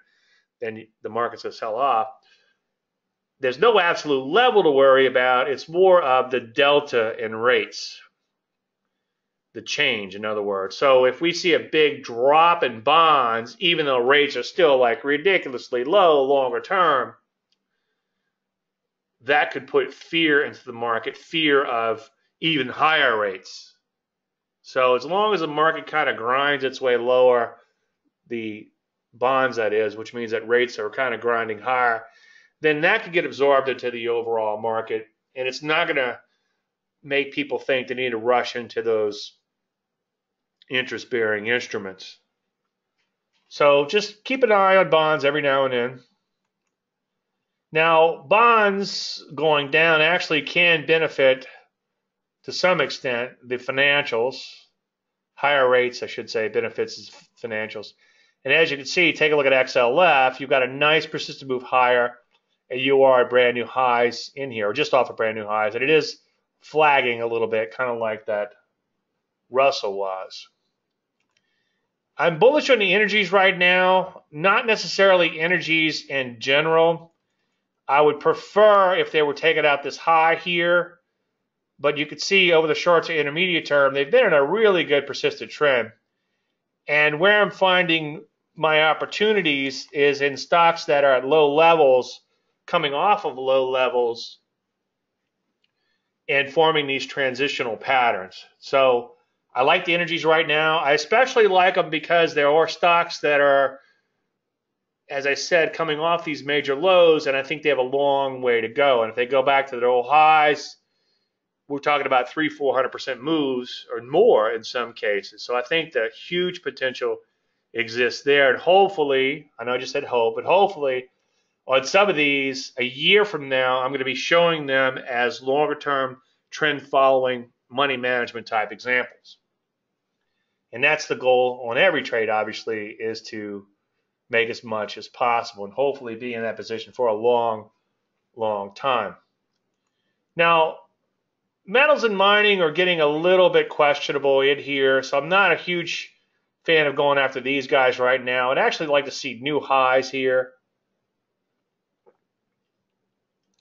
then the market's to sell off. There's no absolute level to worry about. It's more of the delta in rates, the change, in other words. So if we see a big drop in bonds, even though rates are still like ridiculously low longer term, that could put fear into the market, fear of even higher rates. So as long as the market kind of grinds its way lower, the bonds that is, which means that rates are kind of grinding higher, then that could get absorbed into the overall market, and it's not going to make people think they need to rush into those interest bearing instruments. So just keep an eye on bonds every now and then. Now, bonds going down actually can benefit to some extent the financials. Higher rates, I should say, benefits financials. And as you can see, take a look at XLF. You've got a nice persistent move higher, and you are at brand new highs in here, or just off of brand new highs. And it is flagging a little bit, kind of like that Russell was. I'm bullish on the energies right now, not necessarily energies in general. I would prefer if they were taking out this high here, but you could see over the short to intermediate term, they've been in a really good persistent trend. And where I'm finding my opportunities is in stocks that are at low levels, coming off of low levels, and forming these transitional patterns. So I like the energies right now. I especially like them because there are stocks that are, as I said, coming off these major lows, and I think they have a long way to go. And if they go back to their old highs, we're talking about three, four hundred percent moves or more in some cases. So I think the huge potential exists there, and hopefully, I know I just said hope, but hopefully, on some of these, a year from now, I'm going to be showing them as longer term trend following money management type examples. And that's the goal on every trade, obviously, is to make as much as possible and hopefully be in that position for a long, long time. Now, metals and mining are getting a little bit questionable in here, so I'm not a huge fan of going after these guys right now. I'd actually like to see new highs here.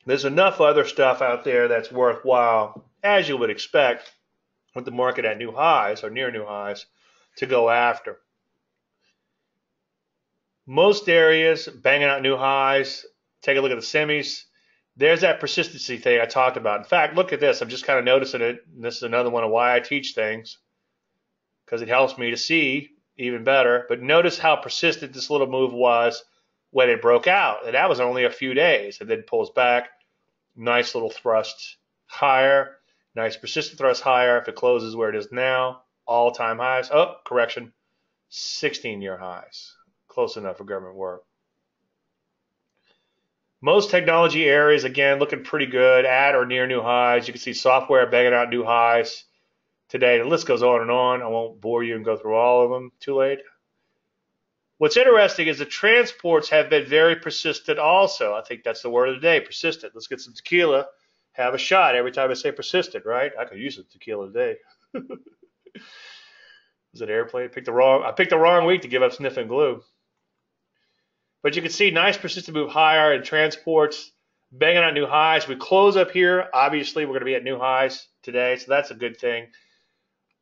There's enough other stuff out there that's worthwhile, as you would expect, with the market at new highs or near new highs to go after. Most areas banging out new highs. Take a look at the semis. There's that persistency thing I talked about. In fact, look at this. I'm just kind of noticing it. and This is another one of why I teach things because it helps me to see even better. But notice how persistent this little move was when it broke out. And that was only a few days. And then pulls back. Nice little thrust higher. Nice persistent thrust higher. If it closes where it is now, all time highs. Oh, correction, 16 year highs. Close enough for government work. Most technology areas, again, looking pretty good at or near new highs. You can see software banging out new highs today. The list goes on and on. I won't bore you and go through all of them. Too late. What's interesting is the transports have been very persistent also. I think that's the word of the day, persistent. Let's get some tequila, have a shot every time I say persistent, right? I could use a tequila today. *laughs* was it airplane? Picked the wrong. I picked the wrong week to give up sniffing glue. But you can see nice persistent move higher in transports, banging on new highs. We close up here. Obviously, we're going to be at new highs today, so that's a good thing.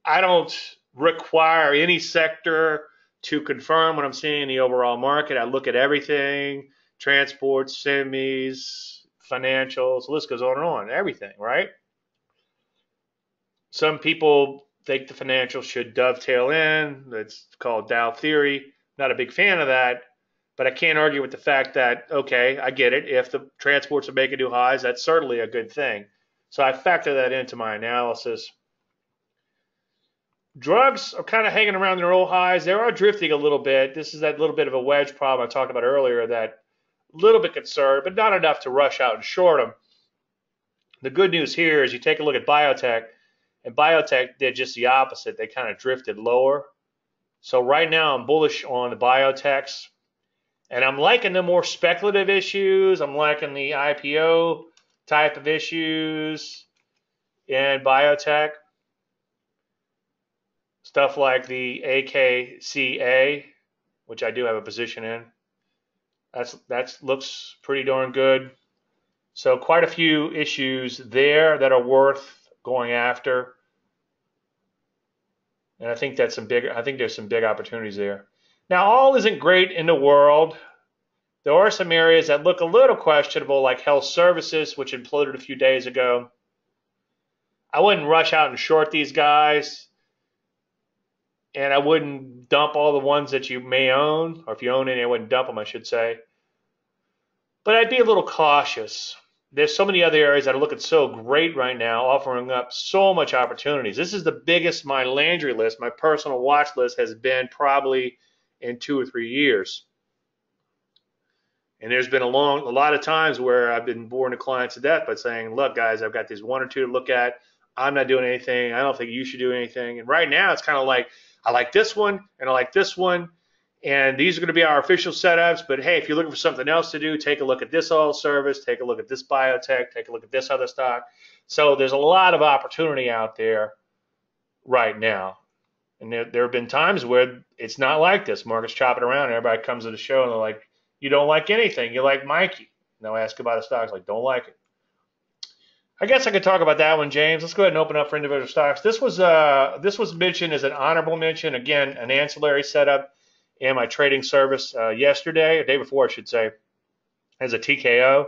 I don't require any sector to confirm what I'm seeing in the overall market. I look at everything transports, semis, financials, the list goes on and on, everything, right? Some people think the financials should dovetail in. That's called Dow theory. Not a big fan of that, but I can't argue with the fact that, okay, I get it. If the transports are making new highs, that's certainly a good thing. So I factor that into my analysis. Drugs are kind of hanging around their old highs. They are drifting a little bit. This is that little bit of a wedge problem I talked about earlier that a little bit concerned, but not enough to rush out and short them. The good news here is you take a look at biotech and biotech did just the opposite. They kind of drifted lower. So right now I'm bullish on the biotechs. And I'm liking the more speculative issues. I'm liking the IPO type of issues in biotech. Stuff like the AKCA, which I do have a position in. That's that looks pretty darn good. So quite a few issues there that are worth going after. And I think that's some big. I think there's some big opportunities there. Now, all isn't great in the world. There are some areas that look a little questionable, like health services, which imploded a few days ago. I wouldn't rush out and short these guys. And I wouldn't dump all the ones that you may own, or if you own any, I wouldn't dump them, I should say. But I'd be a little cautious there's so many other areas that are looking so great right now, offering up so much opportunities. This is the biggest my Landry list, my personal watch list has been probably in two or three years. And there's been a long, a lot of times where I've been boring to clients to death by saying, "Look, guys, I've got these one or two to look at. I'm not doing anything. I don't think you should do anything." And right now, it's kind of like I like this one and I like this one, and these are going to be our official setups. But hey, if you're looking for something else to do, take a look at this oil service, take a look at this biotech, take a look at this other stock. So there's a lot of opportunity out there right now. And there, there have been times where it's not like this. Market's chopping around, and everybody comes to the show and they're like, "You don't like anything. You like Mikey." And they'll ask about a stock. Like, "Don't like it." I guess I could talk about that one, James. Let's go ahead and open up for individual stocks. This was uh, this was mentioned as an honorable mention. Again, an ancillary setup in my trading service uh, yesterday, or day before, I should say, as a TKO.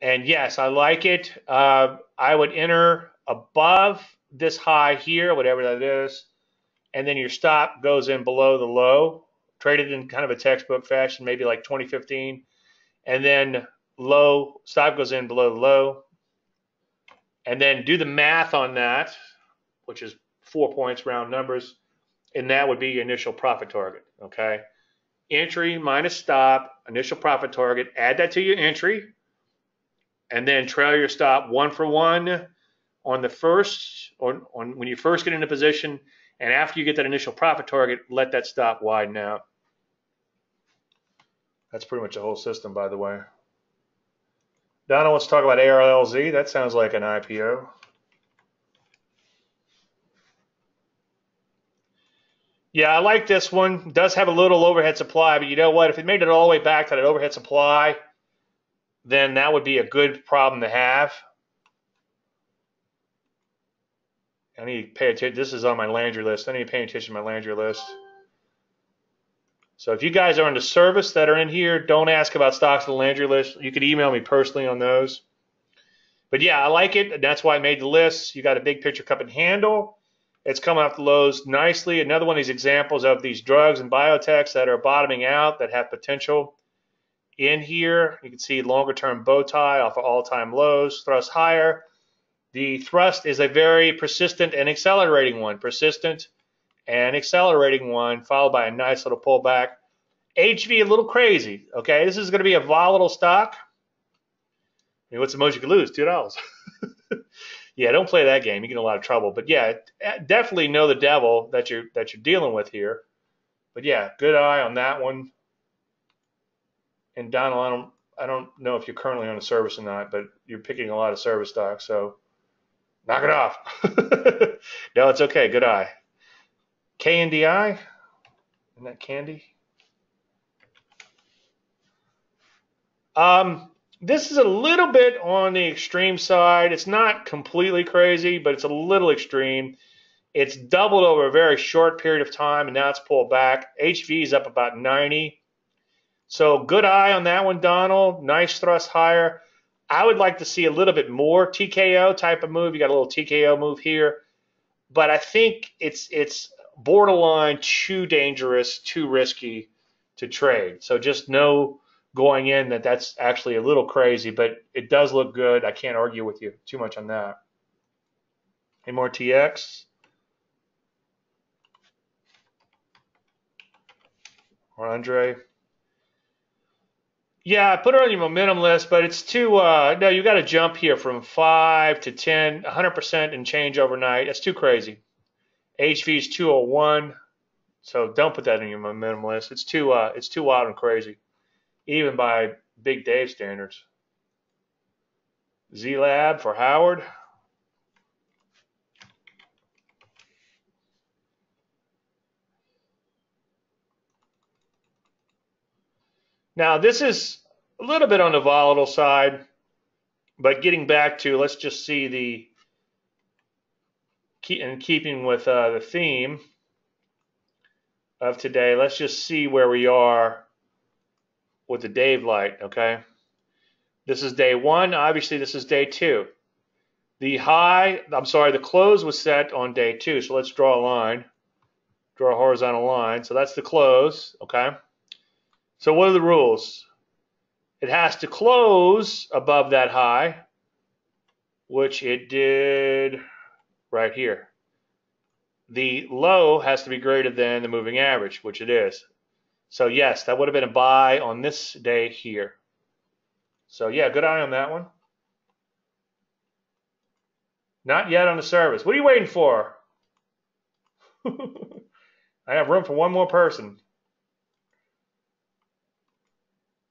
And yes, I like it. Uh, I would enter above this high here, whatever that is, and then your stop goes in below the low, traded in kind of a textbook fashion, maybe like 2015, and then low stop goes in below the low, and then do the math on that, which is four points round numbers and that would be your initial profit target. Okay. Entry minus stop, initial profit target, add that to your entry, and then trail your stop one for one on the first, or on when you first get into position, and after you get that initial profit target, let that stop widen out. That's pretty much the whole system, by the way. Donna wants to talk about ARLZ. That sounds like an IPO. Yeah, I like this one. does have a little overhead supply, but you know what? If it made it all the way back to that overhead supply, then that would be a good problem to have. I need to pay attention. This is on my Landry list. I need to pay attention to my Landry list. So if you guys are in the service that are in here, don't ask about stocks on the Landry list. You could email me personally on those. But yeah, I like it. That's why I made the list. You got a big picture cup and handle. It's coming off the lows nicely. Another one of these examples of these drugs and biotechs that are bottoming out that have potential in here. You can see longer term bow tie off of all time lows, thrust higher. The thrust is a very persistent and accelerating one. Persistent and accelerating one, followed by a nice little pullback. HV a little crazy. Okay, this is going to be a volatile stock. I mean, what's the most you could lose? Two dollars. *laughs* yeah, don't play that game. You get in a lot of trouble. But yeah, definitely know the devil that you're that you're dealing with here. But yeah, good eye on that one. And Donald, I don't I don't know if you're currently on a service or not, but you're picking a lot of service stocks, so knock it off. *laughs* no, it's okay. Good eye. KNDI, isn't that candy? Um, this is a little bit on the extreme side. It's not completely crazy, but it's a little extreme. It's doubled over a very short period of time, and now it's pulled back. HV is up about 90. So good eye on that one, Donald. Nice thrust higher. I would like to see a little bit more TKO type of move. You got a little TKO move here, but I think it's it's borderline too dangerous, too risky to trade. So just know going in that that's actually a little crazy, but it does look good. I can't argue with you too much on that. Any more TX? Or Andre? Yeah, I put it on your momentum list, but it's too, uh, no, you got to jump here from 5 to 10, 100% and change overnight. That's too crazy. HV is 201, so don't put that in your momentum list. It's too, uh, it's too wild and crazy even by Big Dave standards. Z Lab for Howard. Now, this is a little bit on the volatile side, but getting back to, let's just see the, in keeping with uh, the theme of today, let's just see where we are with the daylight, okay? This is day one. Obviously, this is day two. The high, I'm sorry, the close was set on day two. So let's draw a line, draw a horizontal line. So that's the close, okay? So what are the rules? it has to close above that high, which it did right here. The low has to be greater than the moving average, which it is. So yes, that would have been a buy on this day here. So yeah, good eye on that one. Not yet on the service. What are you waiting for? *laughs* I have room for one more person.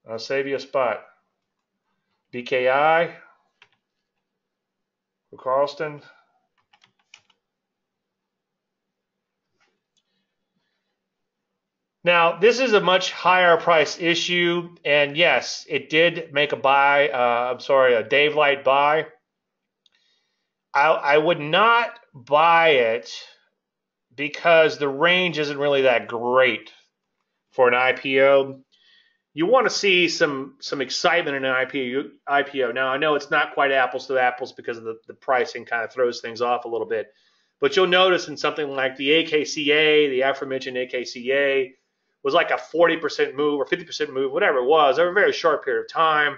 I'll save you a spot. BKI for Carlston. Now, this is a much higher price issue, and yes, it did make a buy. Uh, I'm sorry, a Daylight buy. I, I would not buy it because the range isn't really that great for an IPO. You want to see some some excitement in an IPO. IPO. Now, I know it's not quite apples to apples because of the, the pricing kind of throws things off a little bit. But you'll notice in something like the AKCA, the aforementioned AKCA, was like a 40% move or 50% move, whatever it was, over a very short period of time.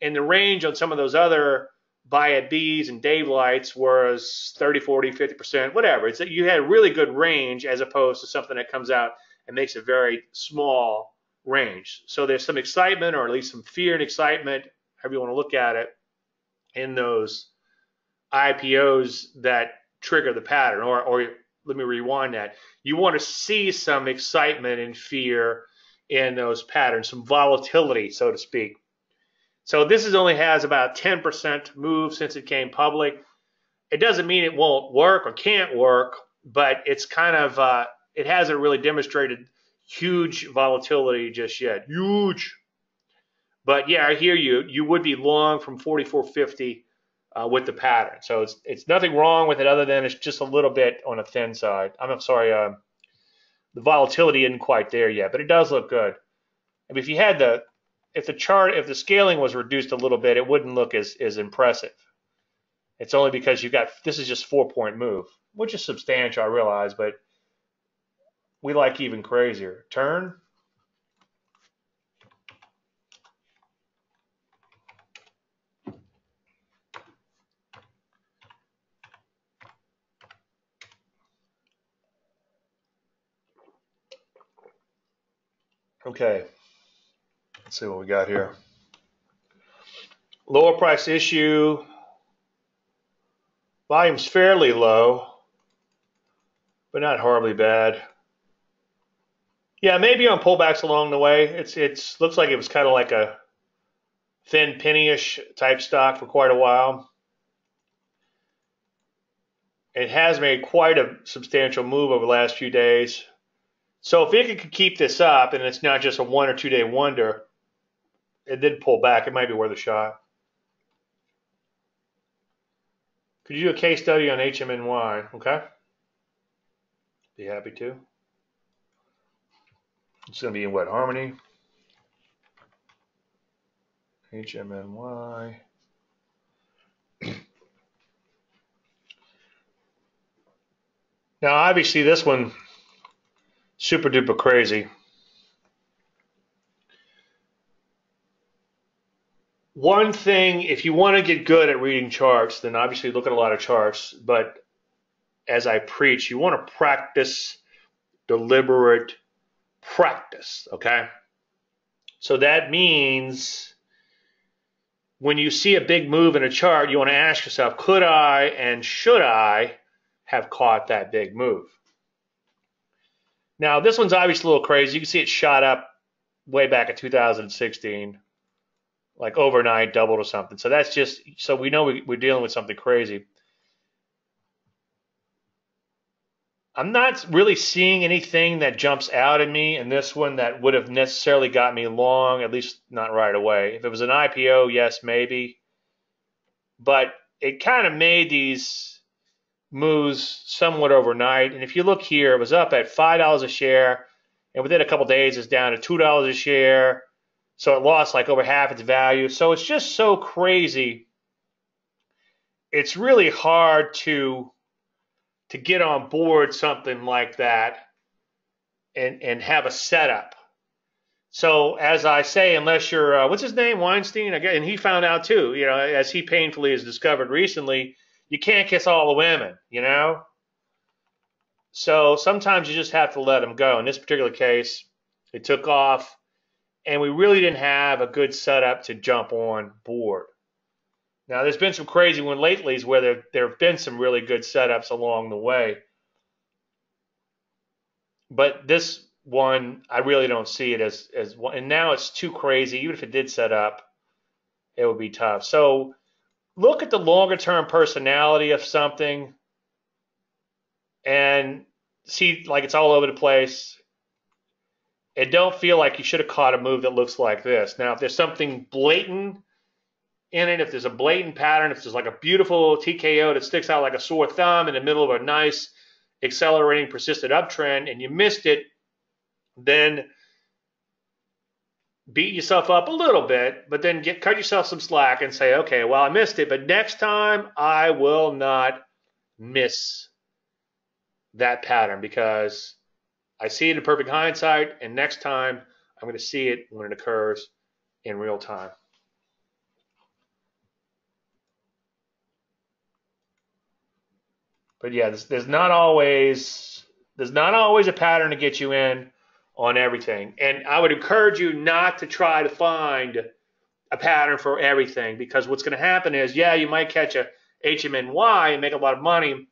And the range on some of those other buy at B's and Daylights was 30, 40, 50%, whatever. It's that you had really good range as opposed to something that comes out and makes a very small range. So there's some excitement or at least some fear and excitement, however you want to look at it, in those IPOs that trigger the pattern or, or let me rewind that. You want to see some excitement and fear in those patterns, some volatility, so to speak. So this is only has about 10% move since it came public. It doesn't mean it won't work or can't work, but it's kind of uh, it hasn't really demonstrated huge volatility just yet. Huge. But yeah, I hear you. You would be long from 44.50 uh, with the pattern. So it's it's nothing wrong with it other than it's just a little bit on a thin side. I'm sorry, uh, the volatility isn't quite there yet, but it does look good. I mean, if you had the if the chart if the scaling was reduced a little bit, it wouldn't look as as impressive. It's only because you've got this is just four point move, which is substantial, I realize, but we like even crazier. Turn Okay, let's see what we got here. Lower price issue. Volume's fairly low, but not horribly bad. Yeah, maybe on pullbacks along the way. It's it's looks like it was kind of like a thin penny-ish type stock for quite a while. It has made quite a substantial move over the last few days. So if it could keep this up and it's not just a one or two day wonder, it did pull back. It might be worth a shot. Could you do a case study on HMNY? Okay. Be happy to. It's going to be in what? Harmony. HMNY. *clears throat* now, obviously, this one super duper crazy. One thing, if you want to get good at reading charts, then obviously look at a lot of charts. But as I preach, you want to practice deliberate practice, okay? So that means when you see a big move in a chart, you want to ask yourself, could I and should I have caught that big move? Now, this one's obviously a little crazy. You can see it shot up way back in 2016, like overnight, doubled or something. So that's just, so we know we, we're dealing with something crazy. I'm not really seeing anything that jumps out at me in this one that would have necessarily got me long, at least not right away. If it was an IPO, yes, maybe. But it kind of made these moves somewhat overnight. And if you look here, it was up at $5 a share, and within a couple days, it's down to $2 a share. So it lost like over half its value. So it's just so crazy. It's really hard to to get on board something like that and and have a setup. So as I say, unless you're uh, what's his name Weinstein, and he found out too. You know, as he painfully has discovered recently, you can't kiss all the women. You know. So sometimes you just have to let them go. In this particular case, it took off, and we really didn't have a good setup to jump on board. Now, there's been some crazy one lately where there, there have been some really good setups along the way. But this one, I really don't see it as, as one. And now it's too crazy. Even if it did set up, it would be tough. So look at the longer term personality of something and see like it's all over the place. And don't feel like you should have caught a move that looks like this. Now, if there's something blatant in it, if there's a blatant pattern, if there's like a beautiful TKO that sticks out like a sore thumb in the middle of a nice accelerating persistent uptrend and you missed it, then beat yourself up a little bit, but then get cut yourself some slack and say, okay, well I missed it, but next time I will not miss that pattern because I see it in perfect hindsight, and next time I'm going to see it when it occurs in real time. But yeah, there's, there's not always there's not always a pattern to get you in on everything. And I would encourage you not to try to find a pattern for everything because what's going to happen is, yeah, you might catch a HMNY and make a lot of money,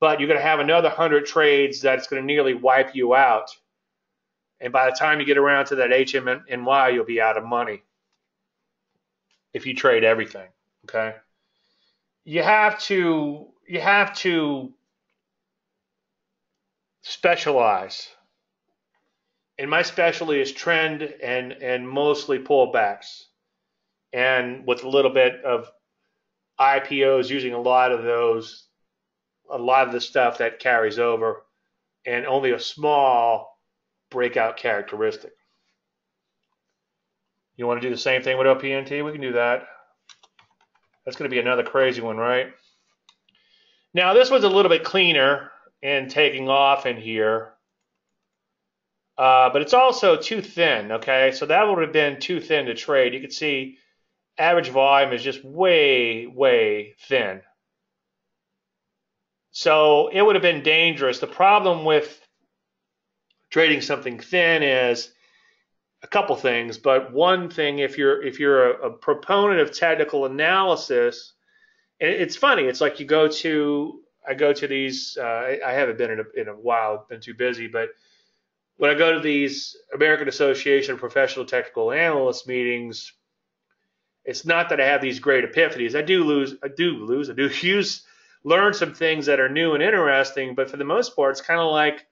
but you're going to have another 100 trades that's going to nearly wipe you out. And by the time you get around to that HMNY, you'll be out of money if you trade everything. Okay. You have to you have to specialize. And my specialty is trend and and mostly pullbacks. And with a little bit of IPOs using a lot of those a lot of the stuff that carries over and only a small breakout characteristic. You want to do the same thing with OPNT? We can do that. That's going to be another crazy one, right? Now, this was a little bit cleaner in taking off in here, uh, but it's also too thin, okay? So that would have been too thin to trade. You can see average volume is just way, way thin. So it would have been dangerous. The problem with trading something thin is a couple things, but one thing, if you're if you're a, a proponent of technical analysis, it's funny. It's like you go to I go to these. Uh, I, haven't been in a, in a while, been too busy, but when I go to these American Association of Professional Technical Analysts meetings, it's not that I have these great epiphanies. I do lose. I do lose. I do *laughs* use learn some things that are new and interesting, but for the most part, it's kind of like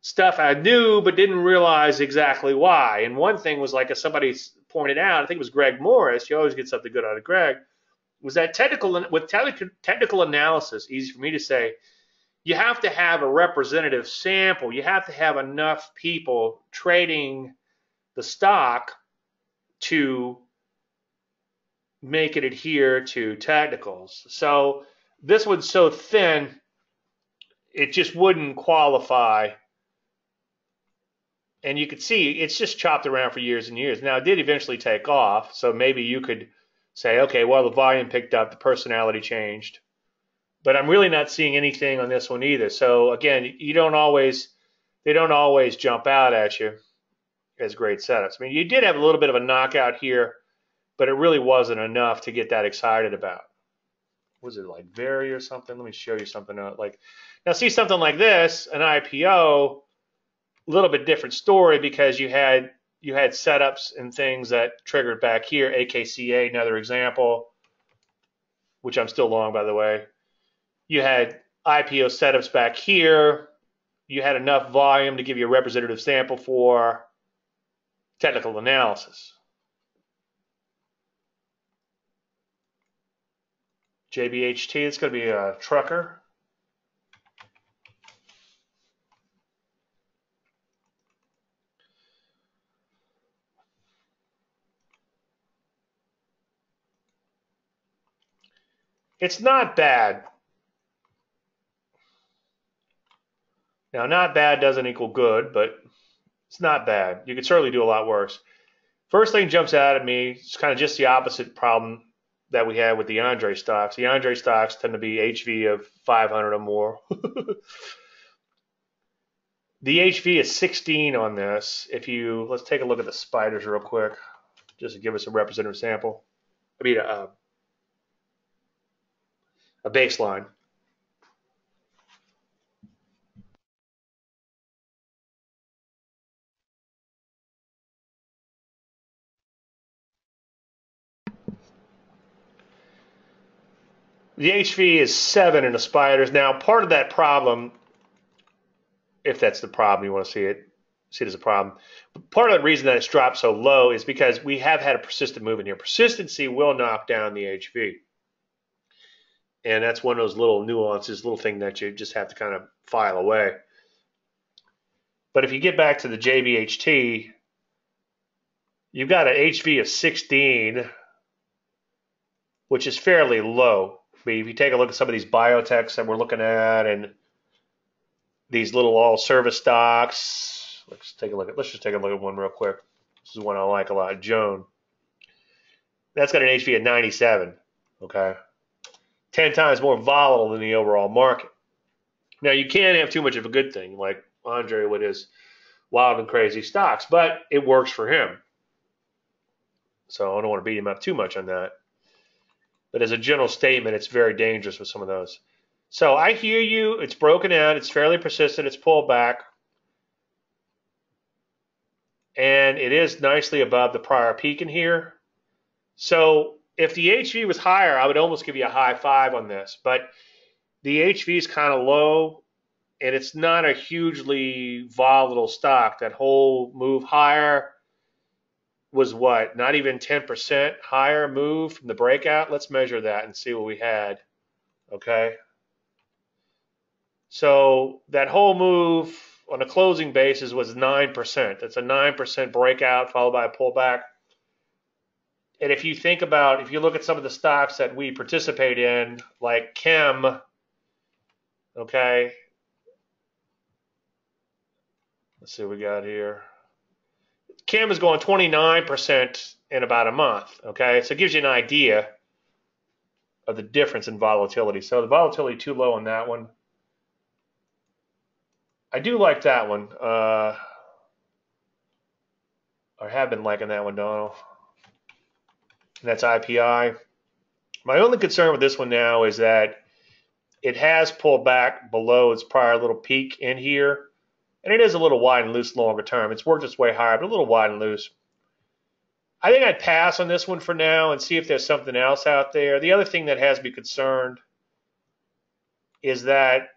stuff I knew but didn't realize exactly why. And one thing was like, as somebody pointed out, I think it was Greg Morris. You always get something good out of Greg. Was that technical with technical analysis? Easy for me to say. You have to have a representative sample. You have to have enough people trading the stock to make it adhere to technicals. So this one's so thin, it just wouldn't qualify. And you could see it's just chopped around for years and years. Now, it did eventually take off, so maybe you could say, okay, well, the volume picked up, the personality changed. But I'm really not seeing anything on this one either. So again, you don't always, they don't always jump out at you as great setups. I mean, you did have a little bit of a knockout here, but it really wasn't enough to get that excited about was it like Vary or something? Let me show you something. Like now, see something like this, an IPO, a little bit different story because you had you had setups and things that triggered back here. AKCA, another example, which I'm still long by the way. You had IPO setups back here. You had enough volume to give you a representative sample for technical analysis. JBHT, it's going to be a trucker. It's not bad. Now, not bad doesn't equal good, but It's not bad. You could certainly do a lot worse. First thing jumps out at me, it's kind of just the opposite problem that we had with the Andre stocks. The Andre stocks tend to be HV of 500 or more. *laughs* the HV is 16 on this. If you let's take a look at the spiders real quick, just to give us a representative sample. I mean, a, a baseline. The HV is 7 in the spiders. Now, part of that problem, if that's the problem, you want to see it, see it as a problem. But part of the reason that it's dropped so low is because we have had a persistent movement here. Persistency will knock down the HV. And that's one of those little nuances, little thing that you just have to kind of file away. But if you get back to the JBHT, you've got an HV of 16, which is fairly low. I mean, if you take a look at some of these biotechs that we're looking at and these little all service stocks, let's take a look at, let's just take a look at one real quick. This is one I like a lot, Joan. That's got an HV of 97, okay? 10 times more volatile than the overall market. Now, you can't have too much of a good thing like Andre with his wild and crazy stocks, but it works for him. So I don't want to beat him up too much on that. But as a general statement, it's very dangerous with some of those. So I hear you. It's broken out. It's fairly persistent. It's pulled back. And it is nicely above the prior peak in here. So if the HV was higher, I would almost give you a high five on this. But the HV is kind of low, and it's not a hugely volatile stock. That whole move higher was what? Not even 10% higher move from the breakout? Let's measure that and see what we had. Okay. So that whole move on a closing basis was 9%. That's a 9% breakout followed by a pullback. And if you think about, if you look at some of the stocks that we participate in, like Chem, okay, let's see what we got here. Chem is going 29% in about a month. Okay, so it gives you an idea of the difference in volatility. So the volatility too low on that one. I do like that one. Uh, I have been liking that one, Donald. That's IPI. My only concern with this one now is that it has pulled back below its prior little peak in here. And it is a little wide and loose longer term. It's worked its way higher, but a little wide and loose. I think I'd pass on this one for now and see if there's something else out there. The other thing that has me concerned is that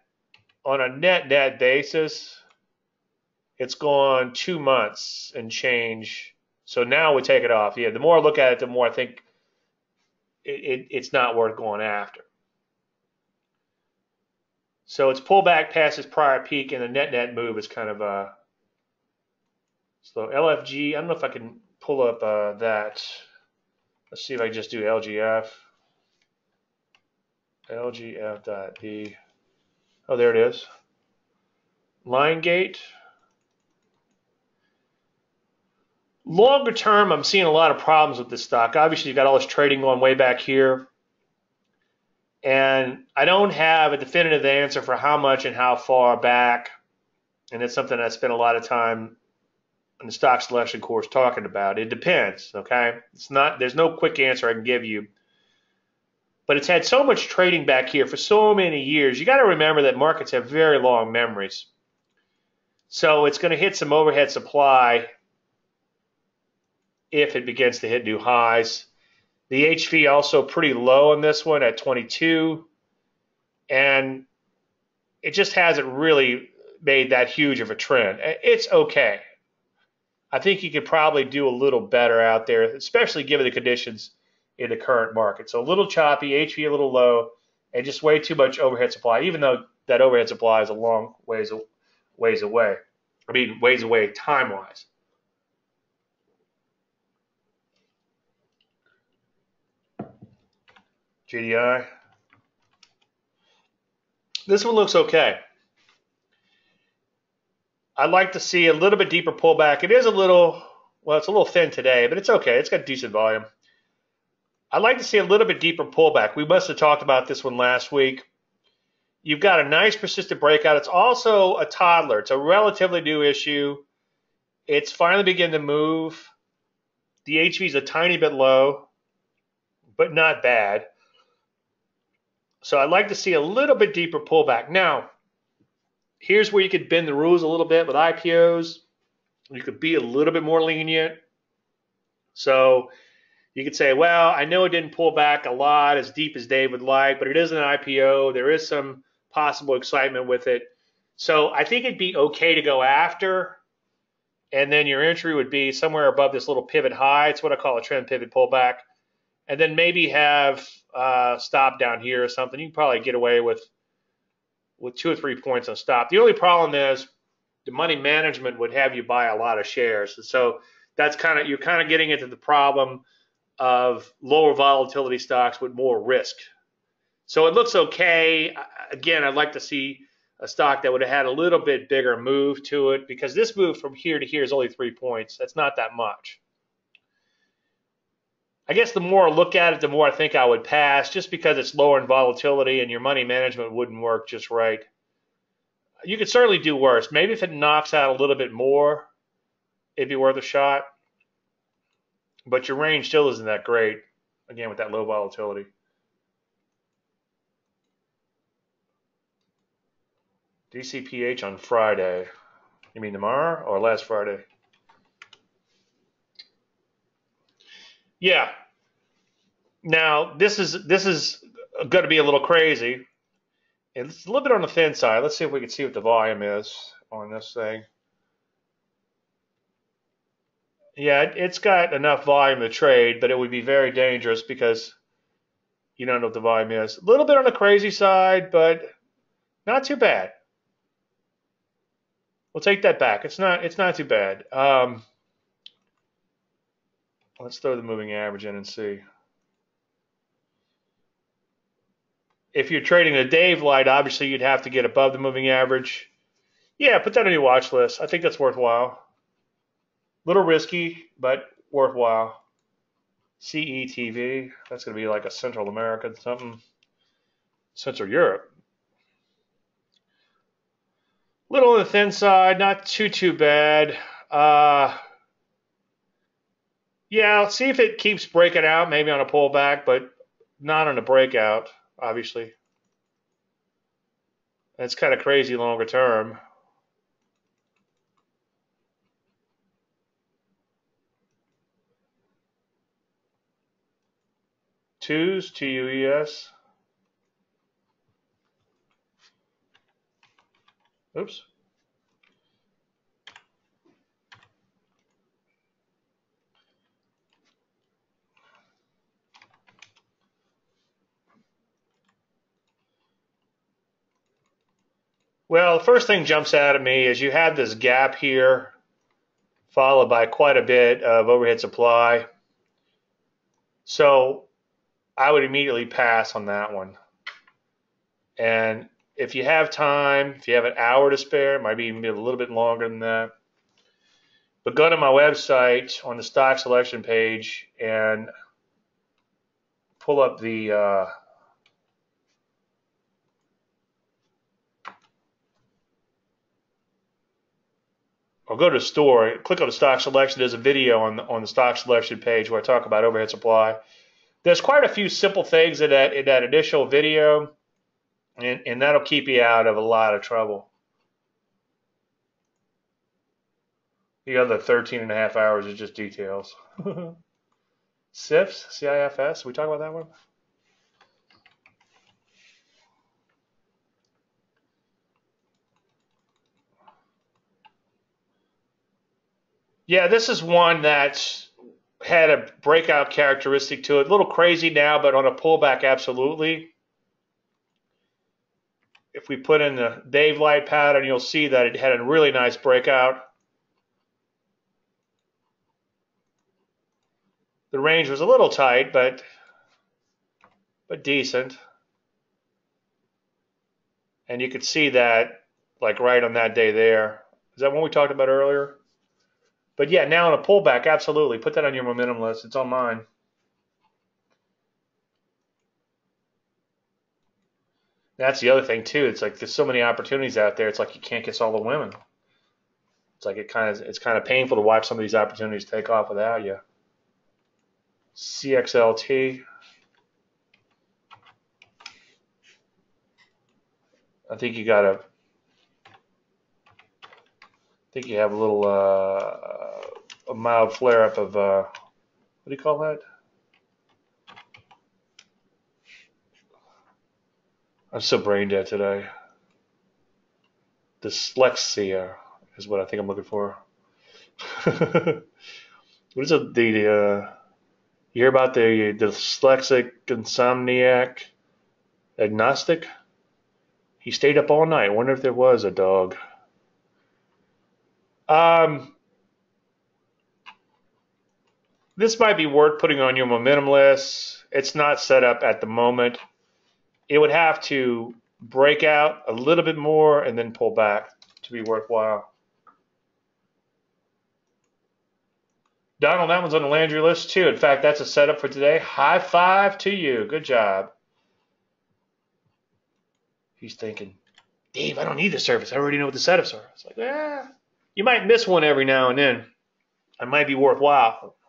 on a net net basis, it's gone two months and change. So now we take it off. Yeah, the more I look at it, the more I think it, it, it's not worth going after. So it's pullback past its prior peak, and the net net move is kind of a slow. LFG. I don't know if I can pull up uh, that. Let's see if I just do LGF. LGF.D. Oh, there it is. Lionsgate. Longer term, I'm seeing a lot of problems with this stock. Obviously, you've got all this trading going way back here. And I don't have a definitive answer for how much and how far back. And it's something I spent a lot of time in the stock selection course talking about. It depends, okay? It's not there's no quick answer I can give you. But it's had so much trading back here for so many years. You got to remember that markets have very long memories. So it's going to hit some overhead supply if it begins to hit new highs. The HV also pretty low on this one at 22. And it just hasn't really made that huge of a trend. It's okay. I think you could probably do a little better out there, especially given the conditions in the current market. So a little choppy, HV a little low, and just way too much overhead supply, even though that overhead supply is a long ways, ways away. I mean, ways away time wise. GDI. This one looks okay. I'd like to see a little bit deeper pullback. It is a little, well, it's a little thin today, but it's okay. It's got decent volume. I'd like to see a little bit deeper pullback. We must have talked about this one last week. You've got a nice persistent breakout. It's also a toddler. It's a relatively new issue. It's finally beginning to move. The HV is a tiny bit low, but not bad. So I'd like to see a little bit deeper pullback. Now, here's where you could bend the rules a little bit with IPOs. You could be a little bit more lenient. So you could say, well, I know it didn't pull back a lot as deep as Dave would like, but it is an IPO. There is some possible excitement with it. So I think it'd be okay to go after. And then your entry would be somewhere above this little pivot high. It's what I call a trend pivot pullback. And then maybe have uh, stop down here or something. You can probably get away with with two or three points on stop. The only problem is the money management would have you buy a lot of shares. So that's kind of you're kind of getting into the problem of lower volatility stocks with more risk. So it looks okay. Again, I'd like to see a stock that would have had a little bit bigger move to it because this move from here to here is only three points. That's not that much. I guess the more I look at it, the more I think I would pass just because it's lower in volatility and your money management wouldn't work just right. You could certainly do worse. Maybe if it knocks out a little bit more, it'd be worth a shot. But your range still isn't that great, again, with that low volatility. DCPH on Friday. You mean tomorrow or last Friday? Yeah. Now this is this is going to be a little crazy. It's a little bit on the thin side. Let's see if we can see what the volume is on this thing. Yeah, it's got enough volume to trade, but it would be very dangerous because you don't know what the volume is. A little bit on the crazy side, but not too bad. We'll take that back. It's not it's not too bad. Um, Let's throw the moving average in and see. If you're trading a daylight, obviously you'd have to get above the moving average. Yeah, put that on your watch list. I think that's worthwhile. Little risky, but worthwhile. CETV, that's going to be like a Central American something. Central Europe. Little on the thin side, not too, too bad. Uh, yeah, I'll see if it keeps breaking out, maybe on a pullback, but not on a breakout, obviously. That's kind of crazy longer term. Twos, T-U-E-S. Oops. Well, the first thing jumps out at me is you have this gap here, followed by quite a bit of overhead supply. So I would immediately pass on that one. And if you have time, if you have an hour to spare, it might be even a little bit longer than that. But go to my website on the stock selection page and pull up the uh, or go to the store, click on the stock selection. There's a video on the, on the stock selection page where I talk about overhead supply. There's quite a few simple things in that in that initial video, and, and that'll keep you out of a lot of trouble. The other 13 and a half hours is just details. *laughs* CIFS, C-I-F-S, we talk about that one? Yeah, this is one that's had a breakout characteristic to it. A little crazy now, but on a pullback, absolutely. If we put in the Daylight pattern, you'll see that it had a really nice breakout. The range was a little tight, but but decent. And you could see that like right on that day there. Is that one we talked about earlier? But yeah, now in a pullback, absolutely. Put that on your momentum list. It's on mine. That's the other thing too. It's like there's so many opportunities out there. It's like you can't kiss all the women. It's like it kind of it's kind of painful to watch some of these opportunities take off without you. CXLT. I think you got a. Think you have a little uh, a mild flare up of uh, what do you call that? I'm so brain dead today. Dyslexia is what I think I'm looking for. *laughs* what is it? The uh, you hear about the dyslexic insomniac agnostic? He stayed up all night. I wonder if there was a dog. Um, this might be worth putting on your momentum list. It's not set up at the moment it would have to break out a little bit more and then pull back to be worthwhile. Donald, that one's on the Landry list too. In fact, that's a setup for today. High five to you. Good job. He's thinking, Dave, I don't need the service. I already know what the setups are. It's like, yeah, you might miss one every now and then. It might be worthwhile. *laughs*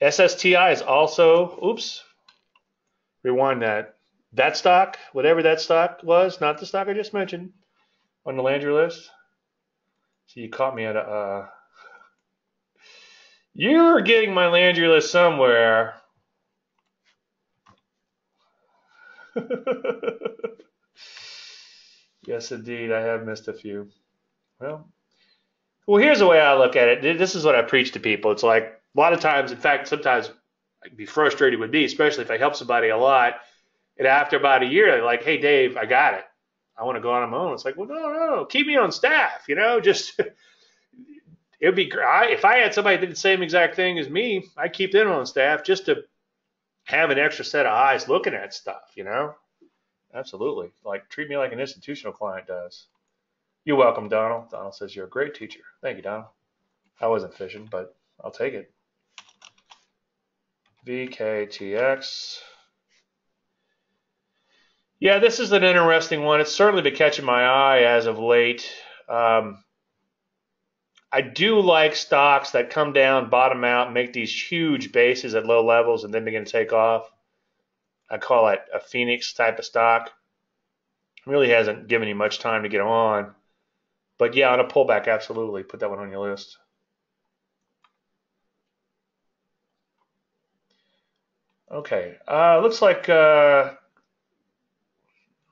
SSTI is also, oops, rewind that. That stock, whatever that stock was, not the stock I just mentioned, on the Landry list. So you caught me at a. Uh, *laughs* you're getting my Landry list somewhere. *laughs* yes, indeed, I have missed a few. Well, well, here's the way I look at it. This is what I preach to people. It's like a lot of times, in fact, sometimes I'd be frustrated with me, especially if I help somebody a lot. And after about a year, they're like, hey, Dave, I got it. I want to go on my own. It's like, well, no, no, keep me on staff, you know, just *laughs* it would be great. If I had somebody that did the same exact thing as me, I'd keep them on staff just to have an extra set of eyes looking at stuff, you know? Absolutely. Like, treat me like an institutional client does. You're welcome, Donald. Donald says you're a great teacher. Thank you, Donald. I wasn't fishing, but I'll take it. VKTX. Yeah, this is an interesting one. It's certainly been catching my eye as of late. Um, I do like stocks that come down, bottom out, make these huge bases at low levels, and then begin to take off. I call it a Phoenix type of stock. Really hasn't given you much time to get on. But yeah, on a pullback, absolutely. Put that one on your list. Okay, uh, looks like uh,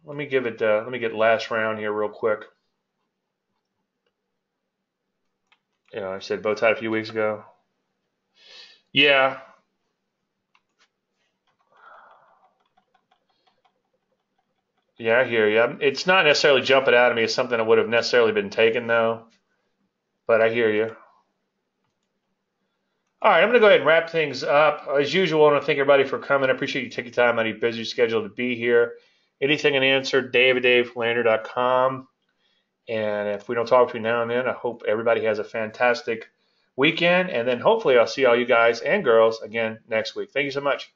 let me give it. Uh, let me get last round here real quick. You know, I said bow tie a few weeks ago. Yeah. Yeah, I hear you. It's not necessarily jumping out at me as something that would have necessarily been taken, though. But I hear you. All right, I'm going to go ahead and wrap things up. As usual, I want to thank everybody for coming. I appreciate you taking time out of your busy schedule to be here. Anything unanswered, dave at davelandry.com. And if we don't talk to you now and then, I hope everybody has a fantastic weekend. And then hopefully I'll see all you guys and girls again next week. Thank you so much.